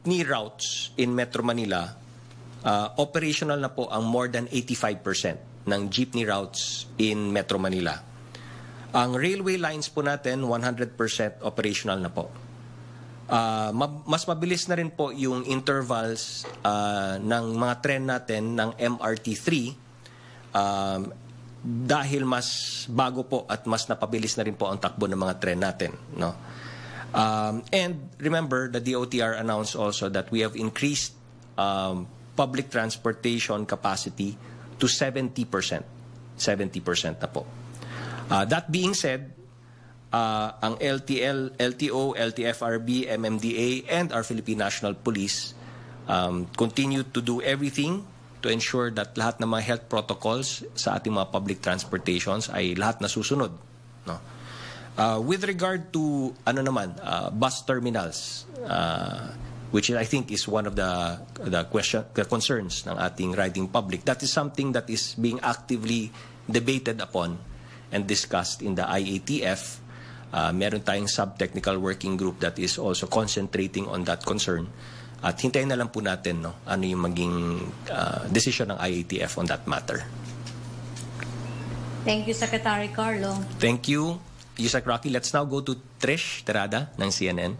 jeepney routes in Metro Manila, uh, operational na po ang more than 85% ng jeepney routes in Metro Manila. Ang railway lines po natin, 100% operational na po. Uh, mas mabilis na rin po yung intervals uh, ng mga tren natin ng MRT3 um, dahil mas bago po at mas napabilis na rin po ang takbo ng mga tren natin. No? Um, and remember, the DOTR announced also that we have increased um, public transportation capacity to 70%. 70% na po. Uh, that being said, uh, ang LTL, LTO, LTFRB, MMDA, and our Philippine National Police um, continue to do everything to ensure that lahat ng mga health protocols sa ating mga public transportations ay lahat nasusunod. No? Uh, with regard to ano naman, uh, bus terminals, uh, which I think is one of the the question the concerns ng ating riding public. That is something that is being actively debated upon and discussed in the IATF. Uh, meron tayong sub-technical working group that is also concentrating on that concern. At hintayin na lang po natin no, ano yung maging uh, decision ng IATF on that matter. Thank you, Secretary Carlo. Thank you, Yusek Rocky. Let's now go to Trish Terada ng CNN.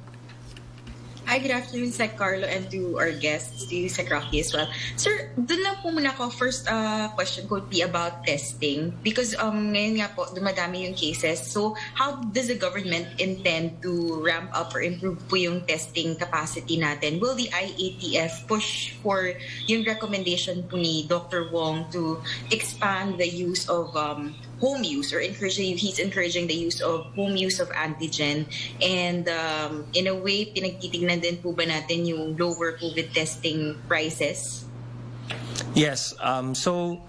Hi, good afternoon, Sec Carlo, and to our guests, to Sec Rocky as well. Sir, dun lang po muna ako. First uh, question would be about testing. Because um, ngayon nga po, dumadami yung cases. So, how does the government intend to ramp up or improve po yung testing capacity natin? Will the IATF push for yung recommendation po ni Dr. Wong to expand the use of um, home use or encouraging he's encouraging the use of home use of antigen and um, in a way pinagtitignan din po ba natin yung lower COVID testing prices? Yes. Um, so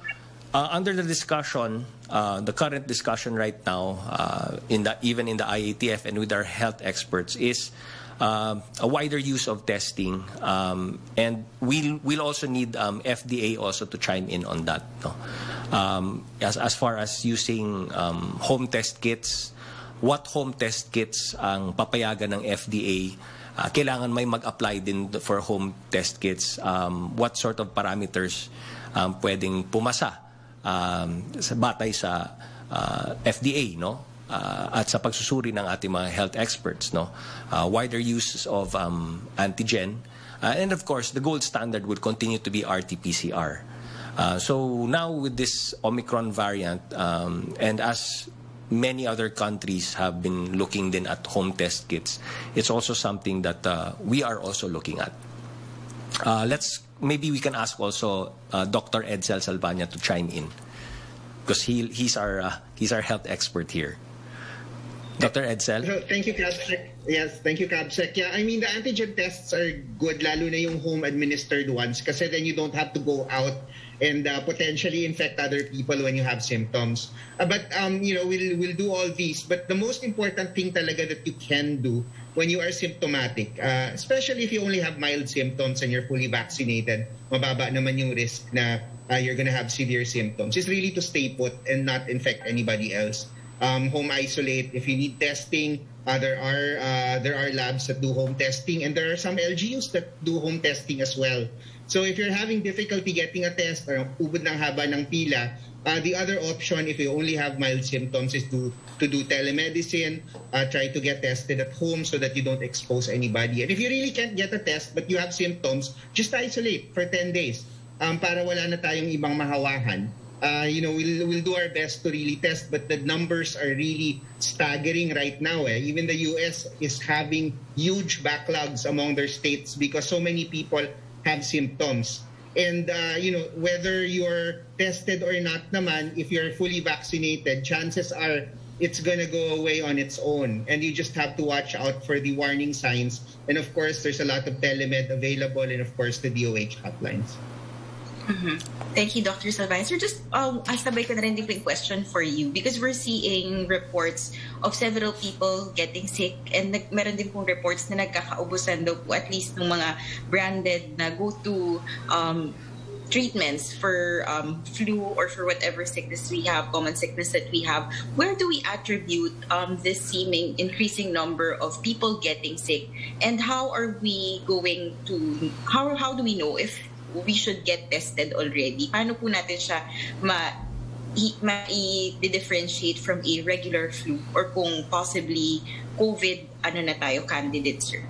uh, under the discussion, uh, the current discussion right now, uh, in the even in the IATF and with our health experts, is uh, a wider use of testing, um, and we'll we'll also need um, FDA also to chime in on that. No? Um, as, as far as using um, home test kits, what home test kits ang papayagan ng FDA? Uh, kailangan may mag-apply din for home test kits. Um, what sort of parameters um, pwedeng pumasa um, sa batay sa uh, FDA, no? Uh, at sa pagsusuri ng ating mga health experts, no? Uh, wider use of um, antigen. Uh, and of course, the gold standard will continue to be RT-PCR. Uh, so now with this Omicron variant, um, and as many other countries have been looking then at home test kits, it's also something that uh, we are also looking at. Uh, let's maybe we can ask also uh, Dr. Edsel Salvania to chime in because he he's our uh, he's our health expert here. Dr. Edsel? So, thank you, Cabsec. Yes, thank you, Cabsec. Yeah, I mean, the antigen tests are good, lalo na yung home-administered ones kasi then you don't have to go out and uh, potentially infect other people when you have symptoms. Uh, but um, you know, we'll we'll do all these. But the most important thing talaga that you can do when you are symptomatic, uh, especially if you only have mild symptoms and you're fully vaccinated, mababa naman yung risk na uh, you're gonna have severe symptoms. Is really to stay put and not infect anybody else. Um, home isolate. If you need testing, uh, there are uh, there are labs that do home testing, and there are some LGUs that do home testing as well. So if you're having difficulty getting a test or ubod ng haba ng pila, uh, the other option if you only have mild symptoms is to, to do telemedicine, uh, try to get tested at home so that you don't expose anybody. And if you really can't get a test but you have symptoms, just isolate for 10 days um, para wala na tayong ibang mahawahan. Uh, you know, we'll, we'll do our best to really test, but the numbers are really staggering right now. Eh? Even the US is having huge backlogs among their states because so many people have symptoms. And, uh, you know, whether you're tested or not naman, if you're fully vaccinated, chances are it's going to go away on its own. And you just have to watch out for the warning signs. And of course, there's a lot of telemed available and of course the DOH hotlines. Mhm. Thank you, Dr. Salvain. Sir, just um, asabay ko na rin din question for you because we're seeing reports of several people getting sick and nag, meron din pong reports na nagkakaubusan daw po at least ng mga branded na go-to um, treatments for um, flu or for whatever sickness we have, common sickness that we have. Where do we attribute um, this seeming increasing number of people getting sick, and how are we going to how how do we know if we should get tested already? Paano po natin siya ma ma-differentiate from a regular flu or kung possibly COVID ano na tayo candidate, sir?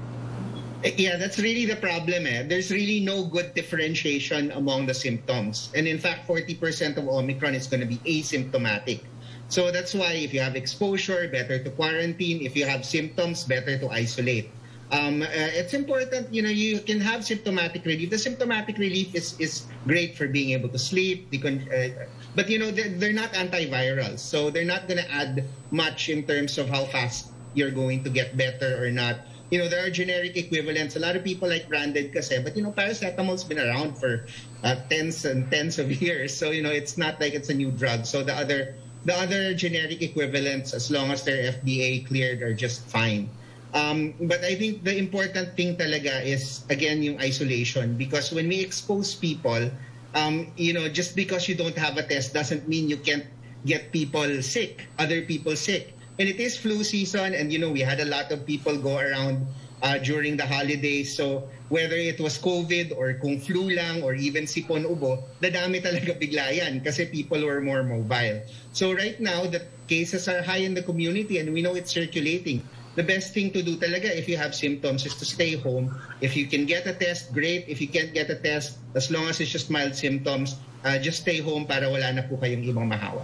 Yeah, that's really the problem. Eh. There's really no good differentiation among the symptoms. And in fact, 40% of Omicron is going to be asymptomatic. So that's why if you have exposure, better to quarantine. If you have symptoms, better to isolate. Um, uh, it's important, you know, you can have symptomatic relief. The symptomatic relief is, is great for being able to sleep. Uh, but, you know, they're, they're not antivirals. So they're not going to add much in terms of how fast you're going to get better or not you know, there are generic equivalents. A lot of people like branded kasi, but you know, paracetamol's been around for uh, tens and tens of years. So, you know, it's not like it's a new drug. So the other the other generic equivalents, as long as they're FDA cleared, are just fine. Um, but I think the important thing talaga is, again, yung isolation. Because when we expose people, um, you know, just because you don't have a test doesn't mean you can't get people sick, other people sick. And it is flu season, and you know, we had a lot of people go around uh, during the holidays. So whether it was COVID or kung flu lang or even sipon ubo, dadami talaga bigla yan kasi people were more mobile. So right now, the cases are high in the community and we know it's circulating. The best thing to do talaga if you have symptoms is to stay home. If you can get a test, great. If you can't get a test, as long as it's just mild symptoms, uh, just stay home para wala na po kayong ibang mahawa.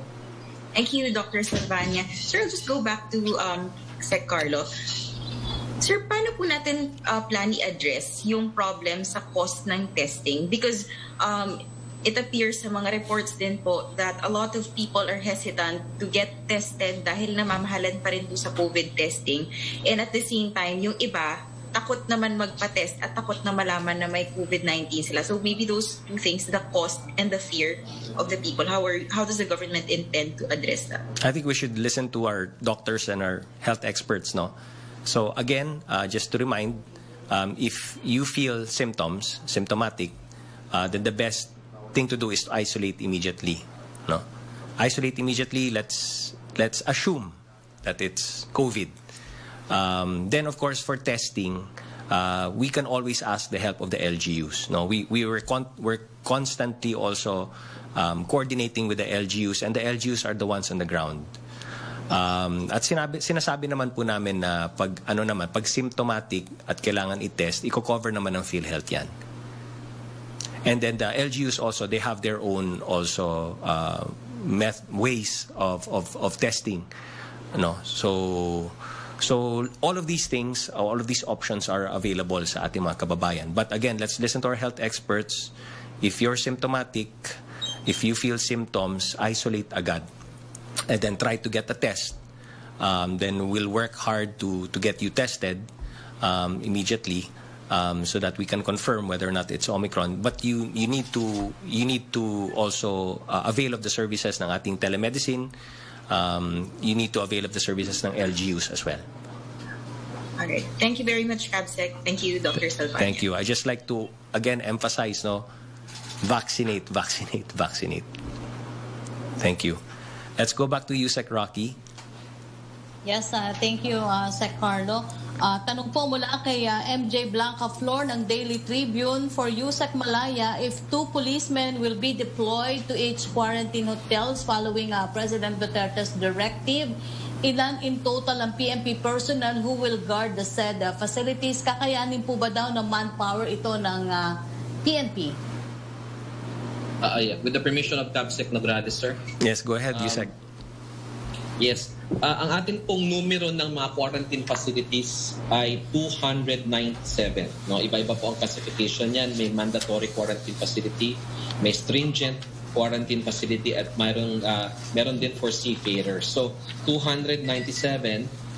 Thank you, Dr. Silvania. Sir, I'll just go back to um, Sec Carlo. Sir, paano po natin uh, plan i-address yung problem sa cost ng testing? Because um, it appears sa mga reports din po that a lot of people are hesitant to get tested dahil namamahalan pa rin po sa COVID testing. And at the same time, yung iba, takot naman magpa-test at takot na malaman na may COVID-19 sila. So maybe those two things, the cost and the fear of the people, how are how does the government intend to address that? I think we should listen to our doctors and our health experts, no? So again, uh, just to remind, um, if you feel symptoms, symptomatic, uh, then the best thing to do is to isolate immediately, no? Isolate immediately. Let's let's assume that it's COVID. Um, then, of course, for testing, uh, we can always ask the help of the LGUs. No, we we were con- we're constantly also um, coordinating with the LGUs, and the LGUs are the ones on the ground. Um, at sinabi, sinasabi naman po namin na pag ano naman, pag symptomatic at kailangan i-test, i-cover naman ng PhilHealth yan. And then the LGUs also, they have their own also uh, meth- ways of, of, of testing. No? So, so all of these things, all of these options are available sa ating mga kababayan. But again, let's listen to our health experts. If you're symptomatic, if you feel symptoms, isolate agad. And then try to get a test. Um, then we'll work hard to, to get you tested um, immediately um, so that we can confirm whether or not it's Omicron. But you you need to you need to also uh, avail of the services ng ating telemedicine. Um, you need to avail of the services ng LGUs as well. All right. Thank you very much, Cabsec. Thank you, Dr. Salvania. Thank you. I just like to again emphasize no vaccinate, vaccinate, vaccinate. Thank you. Let's go back to USEC Rocky. Yes, uh, thank you, uh, Sec Carlo. Uh, tanong po mula kay uh, MJ Blanca Flor ng Daily Tribune for USEC Malaya if two policemen will be deployed to each quarantine hotels following uh, President Duterte's directive. Ilan in total ang PMP personnel who will guard the said uh, facilities? Kakayanin po ba daw ng manpower ito ng uh, PNP? Ah, yeah. With the permission of Cabsec Nograles, sir. Yes, go ahead, Um, USEC. Yes. Ah, ang atin pong numero ng mga quarantine facilities ay 297. No, iba-iba po ang classification niyan. May mandatory quarantine facility, may stringent quarantine facility at mayroon, uh, meron din for seafarers. So 297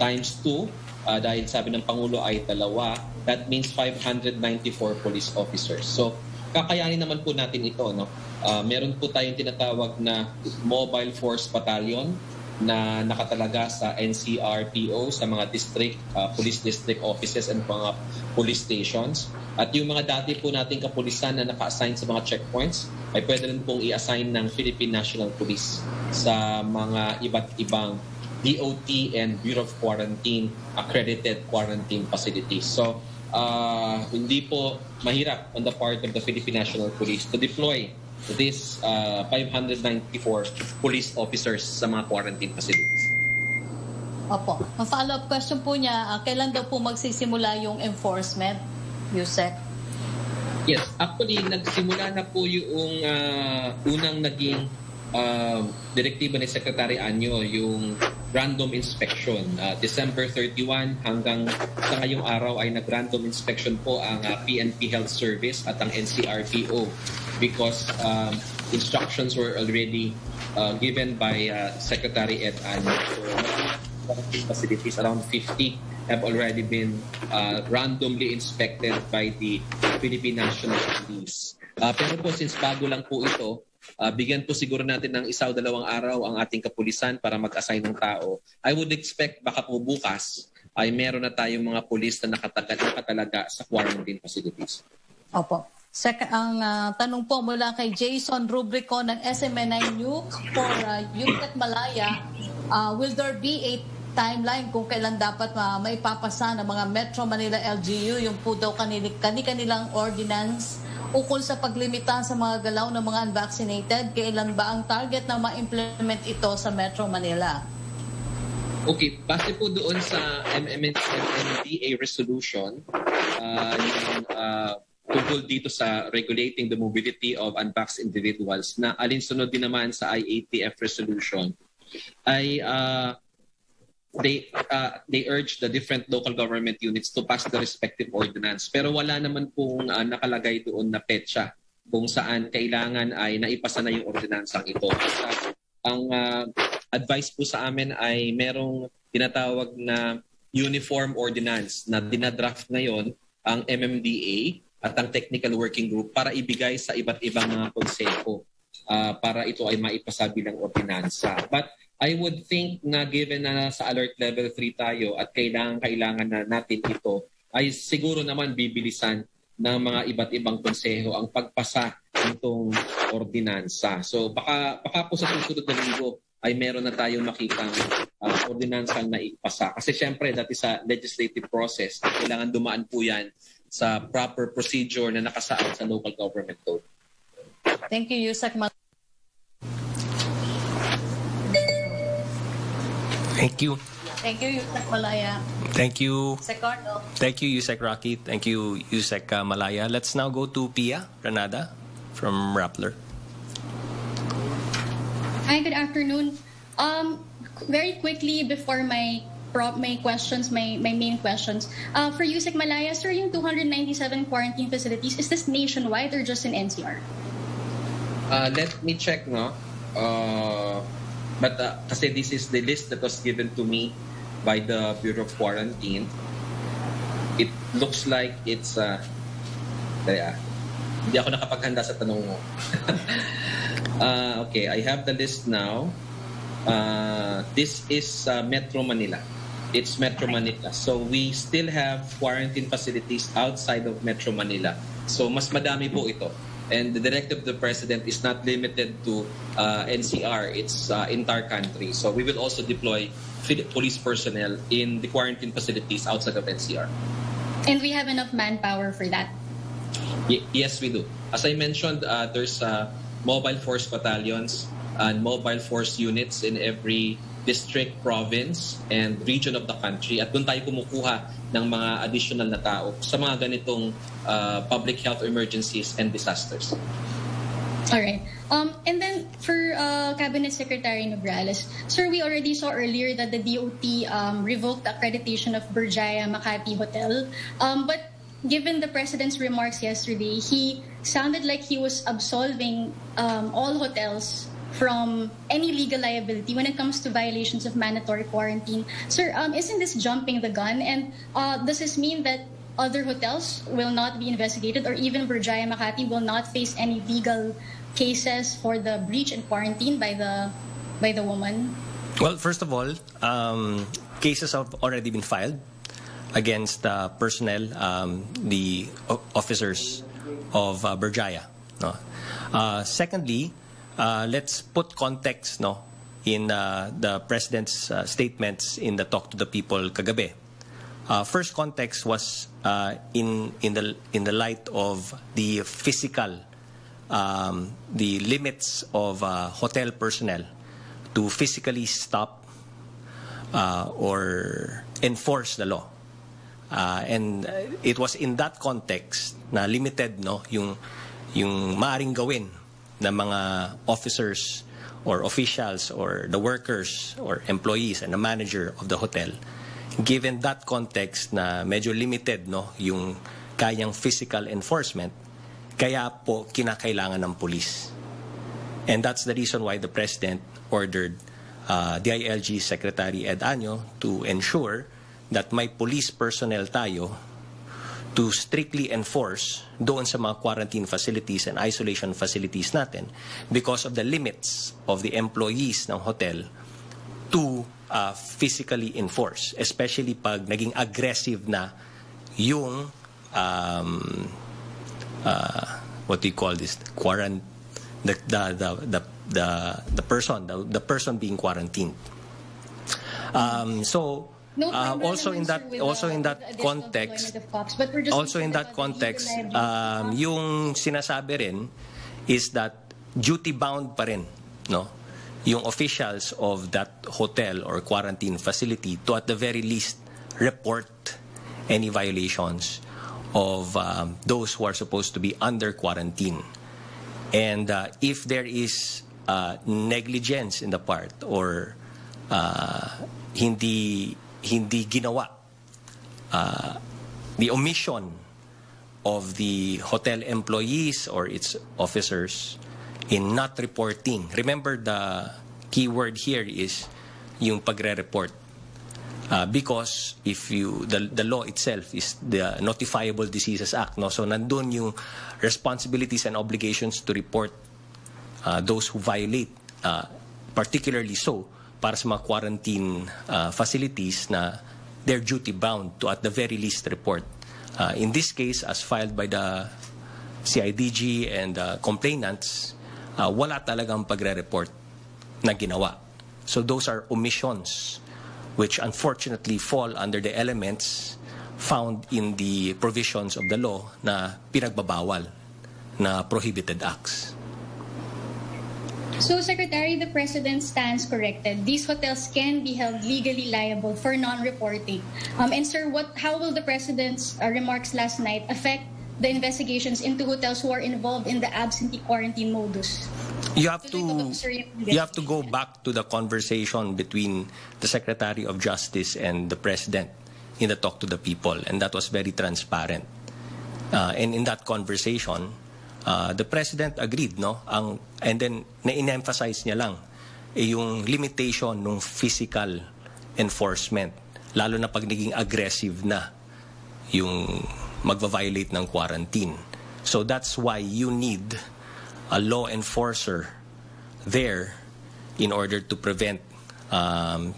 times 2 uh, dahil sabi ng Pangulo ay dalawa, that means 594 police officers. So kakayanin naman po natin ito. No? Uh, meron po tayong tinatawag na Mobile Force Battalion na nakatalaga sa NCRPO sa mga district, uh, police district offices and mga police stations. At yung mga dati po nating kapulisan na naka-assign sa mga checkpoints ay pwede rin pong i-assign ng Philippine National Police sa mga iba't ibang DOT and Bureau of Quarantine accredited quarantine facilities. So, uh, hindi po mahirap on the part of the Philippine National Police to deploy this uh, 594 police officers sa mga quarantine facilities. Opo. Ang follow-up question po niya, uh, kailan daw po magsisimula yung enforcement, Yusek? Yes, actually nagsimula na po yung uh, unang naging uh, direktiba ni Secretary Anyo, yung random inspection. Uh, December 31 hanggang sa ngayong araw ay nag-random inspection po ang uh, PNP Health Service at ang NCRPO because um, instructions were already uh, given by uh, Secretary Ed Anyo. So, facilities around 50 have already been uh, randomly inspected by the Philippine National Police. Uh, pero po since bago lang po ito, uh, bigyan po siguro natin ng isa o dalawang araw ang ating kapulisan para mag-assign ng tao. I would expect baka po bukas ay meron na tayong mga pulis na nakatagal, nakatalaga sa quarantine facilities. Opo. Sek ang uh, tanong po mula kay Jason Rubrico ng SMNI News for uh, Yucat Malaya, uh, will there be a timeline kung kailan dapat uh, maipapasa ng mga Metro Manila LGU yung po daw kanil- kanilang ordinance ukol sa paglimita sa mga galaw ng mga unvaccinated? Kailan ba ang target na ma-implement ito sa Metro Manila? Okay, base po doon sa MMDA resolution, uh, yung, uh, tungkol dito sa regulating the mobility of unvaxxed individuals na alinsunod din naman sa IATF resolution ay uh, they uh, they urge the different local government units to pass the respective ordinance pero wala naman pong uh, nakalagay doon na petsa kung saan kailangan ay naipasa na yung ordinansang ito. Kasi ang uh, advice po sa amin ay merong tinatawag na uniform ordinance na dinadraft ngayon ang MMDA at ang technical working group para ibigay sa iba't ibang mga konseho uh, para ito ay maipasa bilang ordinansa. But I would think na given na sa alert level 3 tayo at kailangan-kailangan na natin ito, ay siguro naman bibilisan ng mga iba't ibang konseho ang pagpasa nitong ordinansa. So baka, baka po sa susunod na linggo ay meron na tayong makitang uh, ordinansa na ipasa. Kasi syempre, that is a legislative process. Kailangan dumaan po yan sa proper procedure na nakasaad sa local government code. Thank you, Yusek. Thank you. Thank you, Yusek Malaya. Thank you. Secardo. Thank you, Yusek Rocky. Thank you, Yusek uh, Malaya. Let's now go to Pia Granada from Rappler. Hi, good afternoon. Um, very quickly before my prop my questions, my, my main questions. Uh, for Yusek Malaya, sir, yung 297 quarantine facilities, is this nationwide or just in NCR? Uh, let me check, no? Uh, but uh, kasi this is the list that was given to me by the Bureau of Quarantine. It looks like it's... Uh, kaya, hindi ako nakapaghanda sa tanong mo. uh, okay, I have the list now. Uh, this is uh, Metro Manila. It's Metro Manila. So we still have quarantine facilities outside of Metro Manila. So mas madami po ito. And the directive of the president is not limited to uh, NCR. It's uh, entire country. So we will also deploy police personnel in the quarantine facilities outside of NCR. And we have enough manpower for that? Y- yes, we do. As I mentioned, uh, there's uh, mobile force battalions and mobile force units in every district, province, and region of the country. At doon tayo kumukuha ng mga additional na tao sa mga ganitong uh, public health emergencies and disasters. All right. Um, and then for uh, Cabinet Secretary Nograles, sir, we already saw earlier that the DOT um, revoked accreditation of Berjaya Makati Hotel. Um, but given the president's remarks yesterday, he sounded like he was absolving um, all hotels from any legal liability when it comes to violations of mandatory quarantine. Sir, um, isn't this jumping the gun? And uh, does this mean that other hotels will not be investigated or even Berjaya Makati will not face any legal cases for the breach and quarantine by the by the woman? Well, first of all, um, cases have already been filed against uh, personnel, um, the officers of uh. No? Uh, secondly, uh, let's put context no, in uh, the president's uh, statements in the Talk to the People kagabi. Uh, first context was uh, in in the in the light of the physical, um, the limits of uh, hotel personnel to physically stop or enforce the law. And it was in that context na limited no yung yung maaring gawin ng mga officers or officials or the workers or employees and the manager of the hotel given that context na medyo limited no yung kayang physical enforcement kaya po kinakailangan ng police. And that's the reason why the president ordered uh, DILG Secretary Ed Año to ensure that may police personnel tayo to strictly enforce doon sa mga quarantine facilities and isolation facilities natin because of the limits of the employees ng hotel to uh, physically enforce, especially pag naging aggressive na yung um, uh, what do you call this quarant the the the the the, the person the, the person being quarantined. Um, so No uh, also in that also in that context cops, also in that context um, yung sinasabi rin is that duty bound pa rin no? Yung officials of that hotel or quarantine facility to at the very least report any violations of um, those who are supposed to be under quarantine. And uh, if there is uh, negligence in the part or uh, hindi hindi ginawa uh, the omission of the hotel employees or its officers in not reporting. Remember the key word here is yung pagre-report. Uh, because if you the the law itself is the Notifiable Diseases Act no so nandun yung responsibilities and obligations to report uh, those who violate uh, particularly so para sa mga quarantine uh, facilities na they're duty bound to at the very least report uh, in this case as filed by the CIDG and uh, complainants uh, wala talagang pagre-report na ginawa so those are omissions which unfortunately fall under the elements found in the provisions of the law na pinagbabawal na prohibited acts. So, Secretary, the President stands corrected. These hotels can be held legally liable for non-reporting. Um, and, sir, what? How will the President's uh, remarks last night affect the investigations into hotels who are involved in the absentee quarantine modus? You have to ba, sir, yung you have to go back to the conversation between the Secretary of Justice and the President in the talk to the people, and that was very transparent. Uh, and in that conversation, uh, the President agreed, no? Ang and then na-emphasize niya lang eh, yung limitation ng physical enforcement, lalo na pag naging aggressive na yung magva-violate ng quarantine. So that's why you need a law enforcer there in order to prevent um,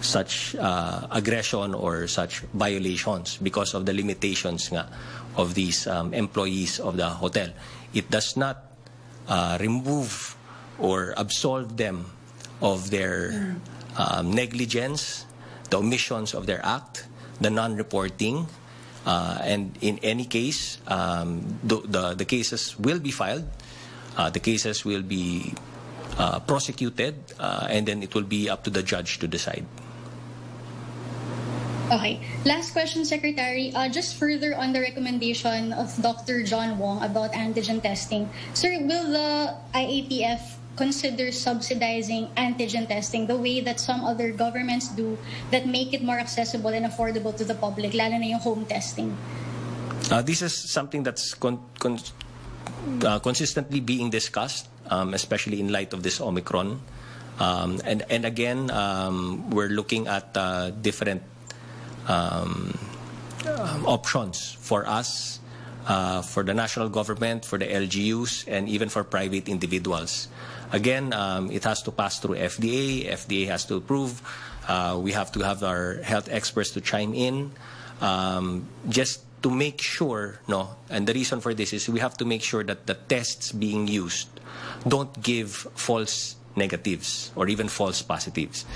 such uh, aggression or such violations because of the limitations nga of these um, employees of the hotel. It does not uh, remove or absolve them of their um, negligence, the omissions of their act, the non-reporting, uh, and in any case, um, the, the, the cases will be filed, uh, the cases will be uh, prosecuted, uh, and then it will be up to the judge to decide. Okay. Last question, Secretary. Uh, just further on the recommendation of Dr. John Wong about antigen testing. Sir, will the IATF consider subsidizing antigen testing the way that some other governments do that make it more accessible and affordable to the public, lalo na yung home testing? Uh, this is something that's con- con- uh, consistently being discussed, um, especially in light of this Omicron. Um, and, and again, um, we're looking at uh, different um, um, options for us, uh, for the national government, for the LGUs, and even for private individuals. Again, um, it has to pass through FDA. FDA has to approve. Uh, we have to have our health experts to chime in. Um, just to make sure, no, and the reason for this is we have to make sure that the tests being used don't give false negatives or even false positives.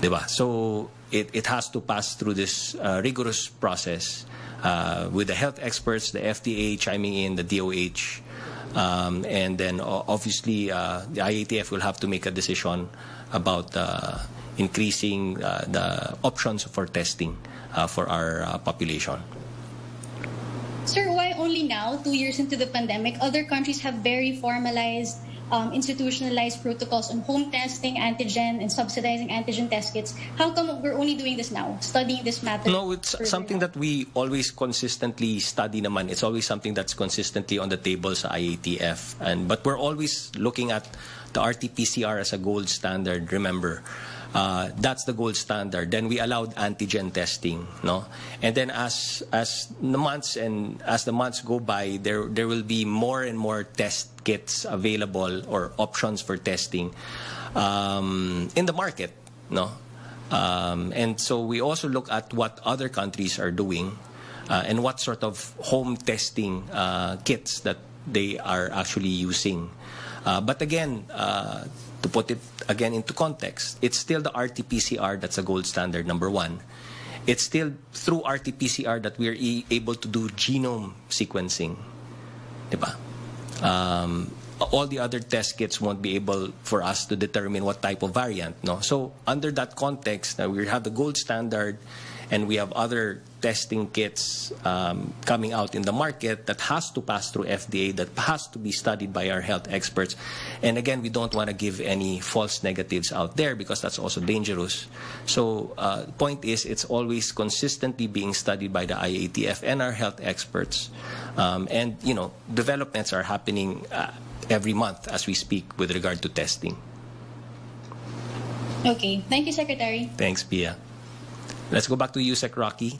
Diba? So it, it has to pass through this uh, rigorous process uh, with the health experts, the FDA chiming in, the DOH, um, and then obviously uh, the IATF will have to make a decision about uh, increasing uh, the options for testing uh, for our population. Sir, why only now, two years into the pandemic? Other countries have very formalized, um, institutionalized protocols on home testing, antigen, and subsidizing antigen test kits. How come we're only doing this now, studying this matter? No, it's something now? that we always consistently study naman. It's always something that's consistently on the table sa IATF. And, but we're always looking at the RT-PCR as a gold standard, remember. Uh, that's the gold standard. Then we allowed antigen testing, no? And then as as the months and as the months go by, there there will be more and more test kits available or options for testing um, in the market, no? Um, and so we also look at what other countries are doing uh, and what sort of home testing uh, kits that they are actually using. Uh, but again, uh, to put it again into context, it's still the RT-PCR that's a gold standard, number one. It's still through RT-PCR that we are e- able to do genome sequencing. Diba? um, all the other test kits won't be able for us to determine what type of variant. No, so under that context, uh, we have the gold standard, and we have other testing kits um, coming out in the market that has to pass through FDA, that has to be studied by our health experts. And again, we don't want to give any false negatives out there because that's also dangerous. So, uh, point is, it's always consistently being studied by the IATF and our health experts. Um, and, you know, developments are happening uh, every month as we speak with regard to testing. Okay. Thank you, Secretary. Thanks, Pia. Let's go back to you, Sec Rocky.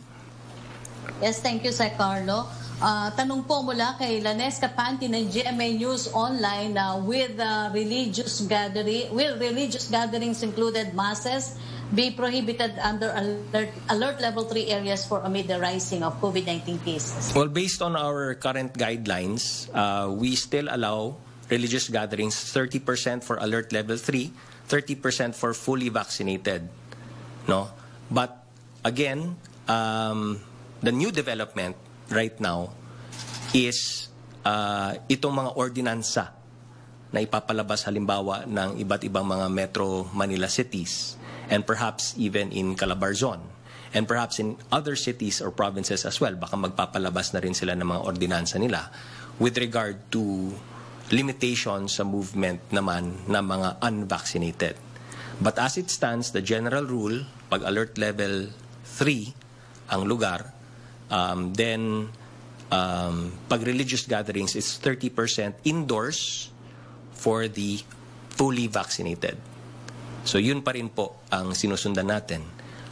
Yes, thank you, Sir Carlo. Ah, tanong po mula kay Lanes Capanti ng GMA News Online na with uh, religious gathering, will religious gatherings included masses be prohibited under alert, alert level 3 areas for amid the rising of COVID-19 cases? Well, based on our current guidelines, uh, we still allow religious gatherings 30% for alert level 3, 30% for fully vaccinated. No? But again, um, the new development right now is uh, itong mga ordinansa na ipapalabas halimbawa ng iba't ibang mga Metro Manila cities and perhaps even in Calabarzon and perhaps in other cities or provinces as well baka magpapalabas na rin sila ng mga ordinansa nila with regard to limitations sa movement naman ng mga unvaccinated. But as it stands, the general rule, pag alert level 3 ang lugar, um, then um, pag religious gatherings, it's 30% indoors for the fully vaccinated. So yun pa rin po ang sinusundan natin.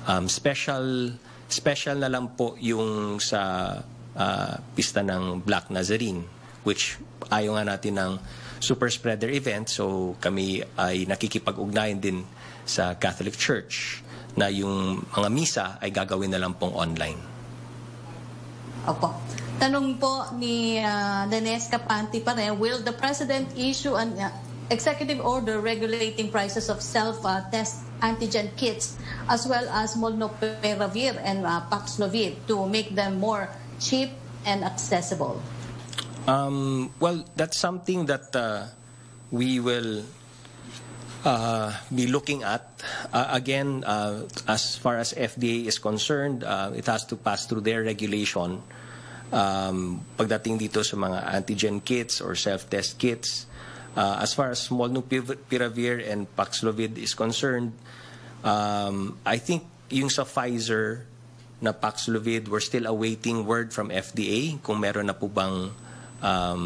Um, special special na lang po yung sa ah, pista ng Black Nazarene which ayaw nga natin ng super spreader event so kami ay nakikipag-ugnayan din sa Catholic Church na yung mga misa ay gagawin na lang pong online. Opo. Tanong po ni uh, Danes Capanti pa rin, will the President issue an uh, executive order regulating prices of self-test antigen kits as well as molnupiravir and uh, Paxlovid to make them more cheap and accessible? Um, well, that's something that uh, we will uh, be looking at. Uh, again, uh, as far as FDA is concerned, uh, it has to pass through their regulation. Um, pagdating dito sa mga antigen kits or self-test kits, uh, as far as molnupiravir and Paxlovid is concerned, um, I think yung sa Pfizer na Paxlovid, we're still awaiting word from FDA kung meron na po bang um,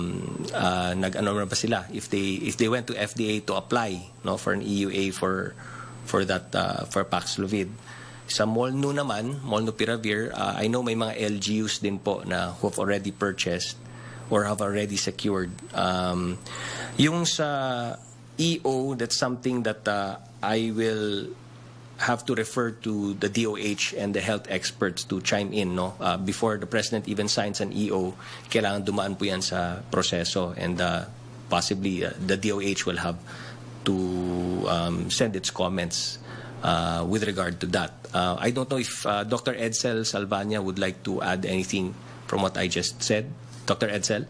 uh, nag-ano na ba sila if they if they went to FDA to apply no for an EUA for for that uh, for Paxlovid. Sa Molnu naman, Molnupiravir, uh, I know may mga LGUs din po na who have already purchased or have already secured. Um, yung sa EO, that's something that uh, I will have to refer to the DOH and the health experts to chime in no uh, before the president even signs an EO kailangan dumaan po yan sa proseso and uh, possibly uh, the DOH will have to um, send its comments uh, with regard to that uh, I don't know if uh, Dr. Edsel Salvania would like to add anything from what I just said Dr. Edsel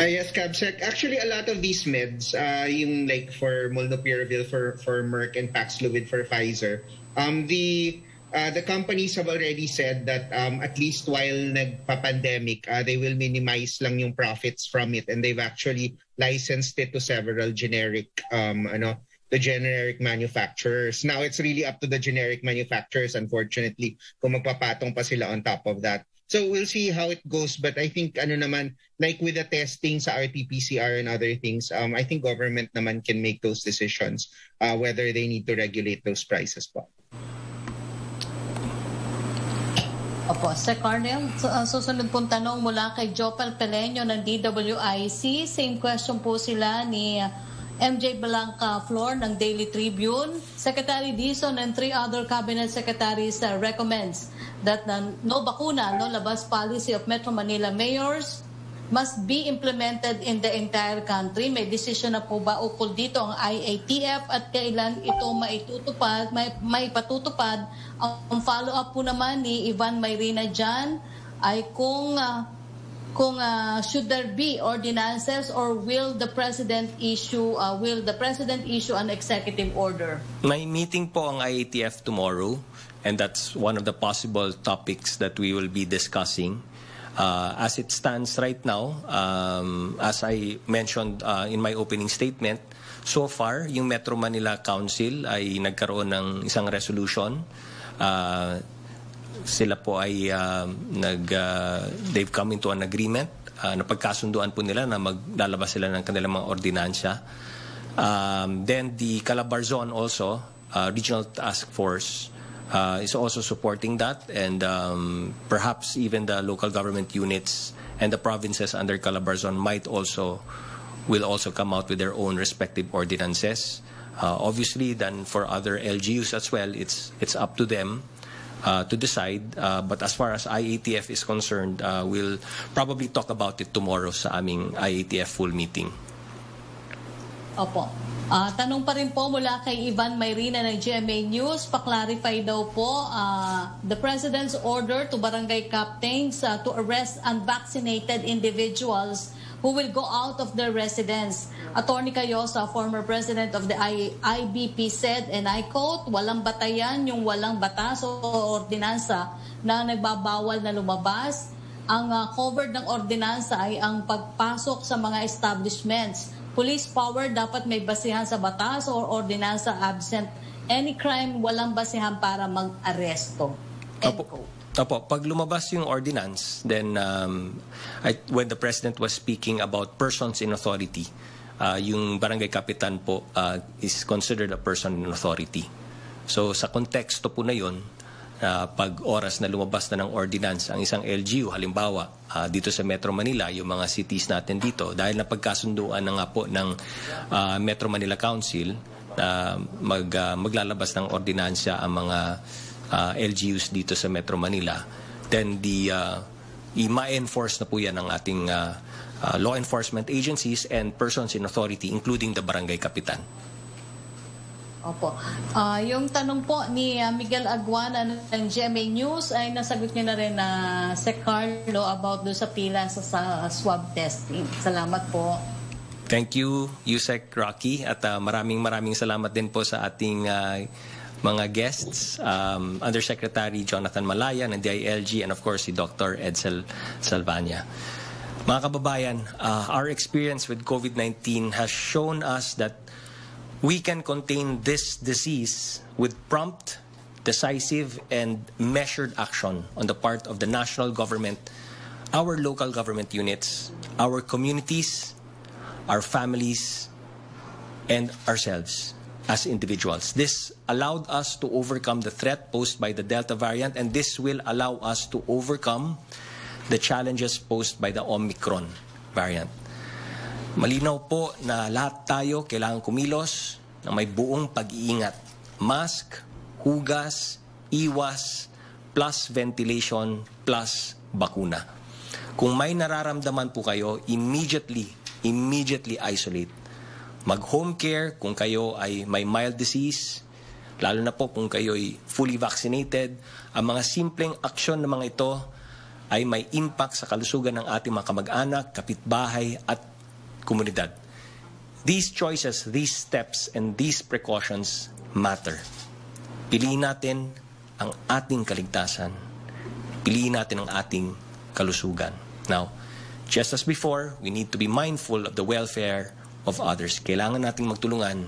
Uh, yes, Cabsec. Actually, a lot of these meds, uh, yung like for Molnupiravir for for Merck and Paxlovid for Pfizer, um, the uh, the companies have already said that um, at least while nagpa-pandemic, uh, they will minimize lang yung profits from it, and they've actually licensed it to several generic, um, ano, the generic manufacturers. Now it's really up to the generic manufacturers, unfortunately, kung magpapatong pa sila on top of that. So we'll see how it goes. But I think ano naman, like with the testing sa RT-PCR and other things, um, I think government naman can make those decisions uh, whether they need to regulate those prices po. Opo, Sir Cornel, uh, susunod pong tanong mula kay Jopel Peleño ng DWIC. Same question po sila ni uh, MJ Blanca Flor ng Daily Tribune. Secretary Dizon and three other cabinet secretaries uh, recommends that the no bakuna, no labas policy of Metro Manila mayors must be implemented in the entire country. May decision na po ba ukol dito ang IATF at kailan ito maitutupad, may, may patutupad. Ang follow-up po naman ni Ivan Mayrina dyan ay kung uh, kung uh, should there be ordinances or will the president issue uh, will the president issue an executive order May meeting po ang IATF tomorrow and that's one of the possible topics that we will be discussing. Uh, as it stands right now, um, as I mentioned uh, in my opening statement, so far, yung Metro Manila Council ay nagkaroon ng isang resolution. Uh, sila po ay uh, nag, uh, they've come into an agreement. Uh, napagkasunduan po nila na maglalabas sila ng kanilang mga ordinansya. Um, then the Calabarzon also, uh, Regional Task Force, uh, is also supporting that and um, perhaps even the local government units and the provinces under Calabarzon might also will also come out with their own respective ordinances. Uh, obviously, then for other LGUs as well, it's it's up to them uh, to decide. Uh, but as far as IATF is concerned, uh, we'll probably talk about it tomorrow sa aming IATF full meeting. Opo. Ah, tanong pa rin po mula kay Ivan Mayrina ng GMA News. Pa-clarify daw po ah, the President's order to barangay captains ah, to arrest unvaccinated individuals who will go out of their residence. Attorney Cayosa, former president of the IBP said, and I quote, walang batayan yung walang batas o ordinansa na nagbabawal na lumabas. Ang ah, covered ng ordinansa ay ang pagpasok sa mga establishments. Police power dapat may basihan sa batas or ordinansa absent any crime walang basihan para mag-aresto. End quote. Opo, pag lumabas yung ordinance, then um, I, when the President was speaking about persons in authority, uh, yung barangay kapitan po uh, is considered a person in authority. So sa konteksto po na yun, uh, pag oras na lumabas na ng ordinance ang isang LGU, halimbawa uh, dito sa Metro Manila, yung mga cities natin dito, dahil napagkasunduan na nga po ng uh, Metro Manila Council, na mag, uh, maglalabas ng ordinansya ang mga uh, LGUs dito sa Metro Manila, then the uh, i-ma-enforce na po yan ng ating uh, uh, law enforcement agencies and persons in authority, including the barangay kapitan. Opo. Ah, yung tanong po ni ah, Miguel Aguana ng GMA News ay nasagot niyo na rin na Sec Carlo about do sa pila sa, sa swab testing. Salamat po. Thank you, Yusek Rocky, at uh, maraming maraming salamat din po sa ating uh, mga guests, um, Undersecretary Jonathan Malaya ng DILG and of course si Dr. Edsel Salvania. Mga kababayan, uh, our experience with COVID-19 has shown us that we can contain this disease with prompt, decisive and measured action on the part of the national government, our local government units, our communities, our families, and ourselves as individuals. This allowed us to overcome the threat posed by the Delta variant, and this will allow us to overcome the challenges posed by the Omicron variant. Malinaw po na lahat tayo kailangan kumilos na may buong pag-iingat. Mask, hugas, iwas, plus ventilation, plus bakuna. Kung may nararamdaman po kayo, immediately, immediately isolate. Mag-home care kung kayo ay may mild disease, lalo na po kung kayo ay fully vaccinated. Ang mga simpleng aksyon ng mga ito ay may impact sa kalusugan ng ating mga kamag-anak, kapitbahay at komunidad. These choices, these steps, and these precautions matter. Piliin natin ang ating kaligtasan. Piliin natin ang ating kalusugan. Now, just as before, we need to be mindful of the welfare of others. Kailangan nating magtulungan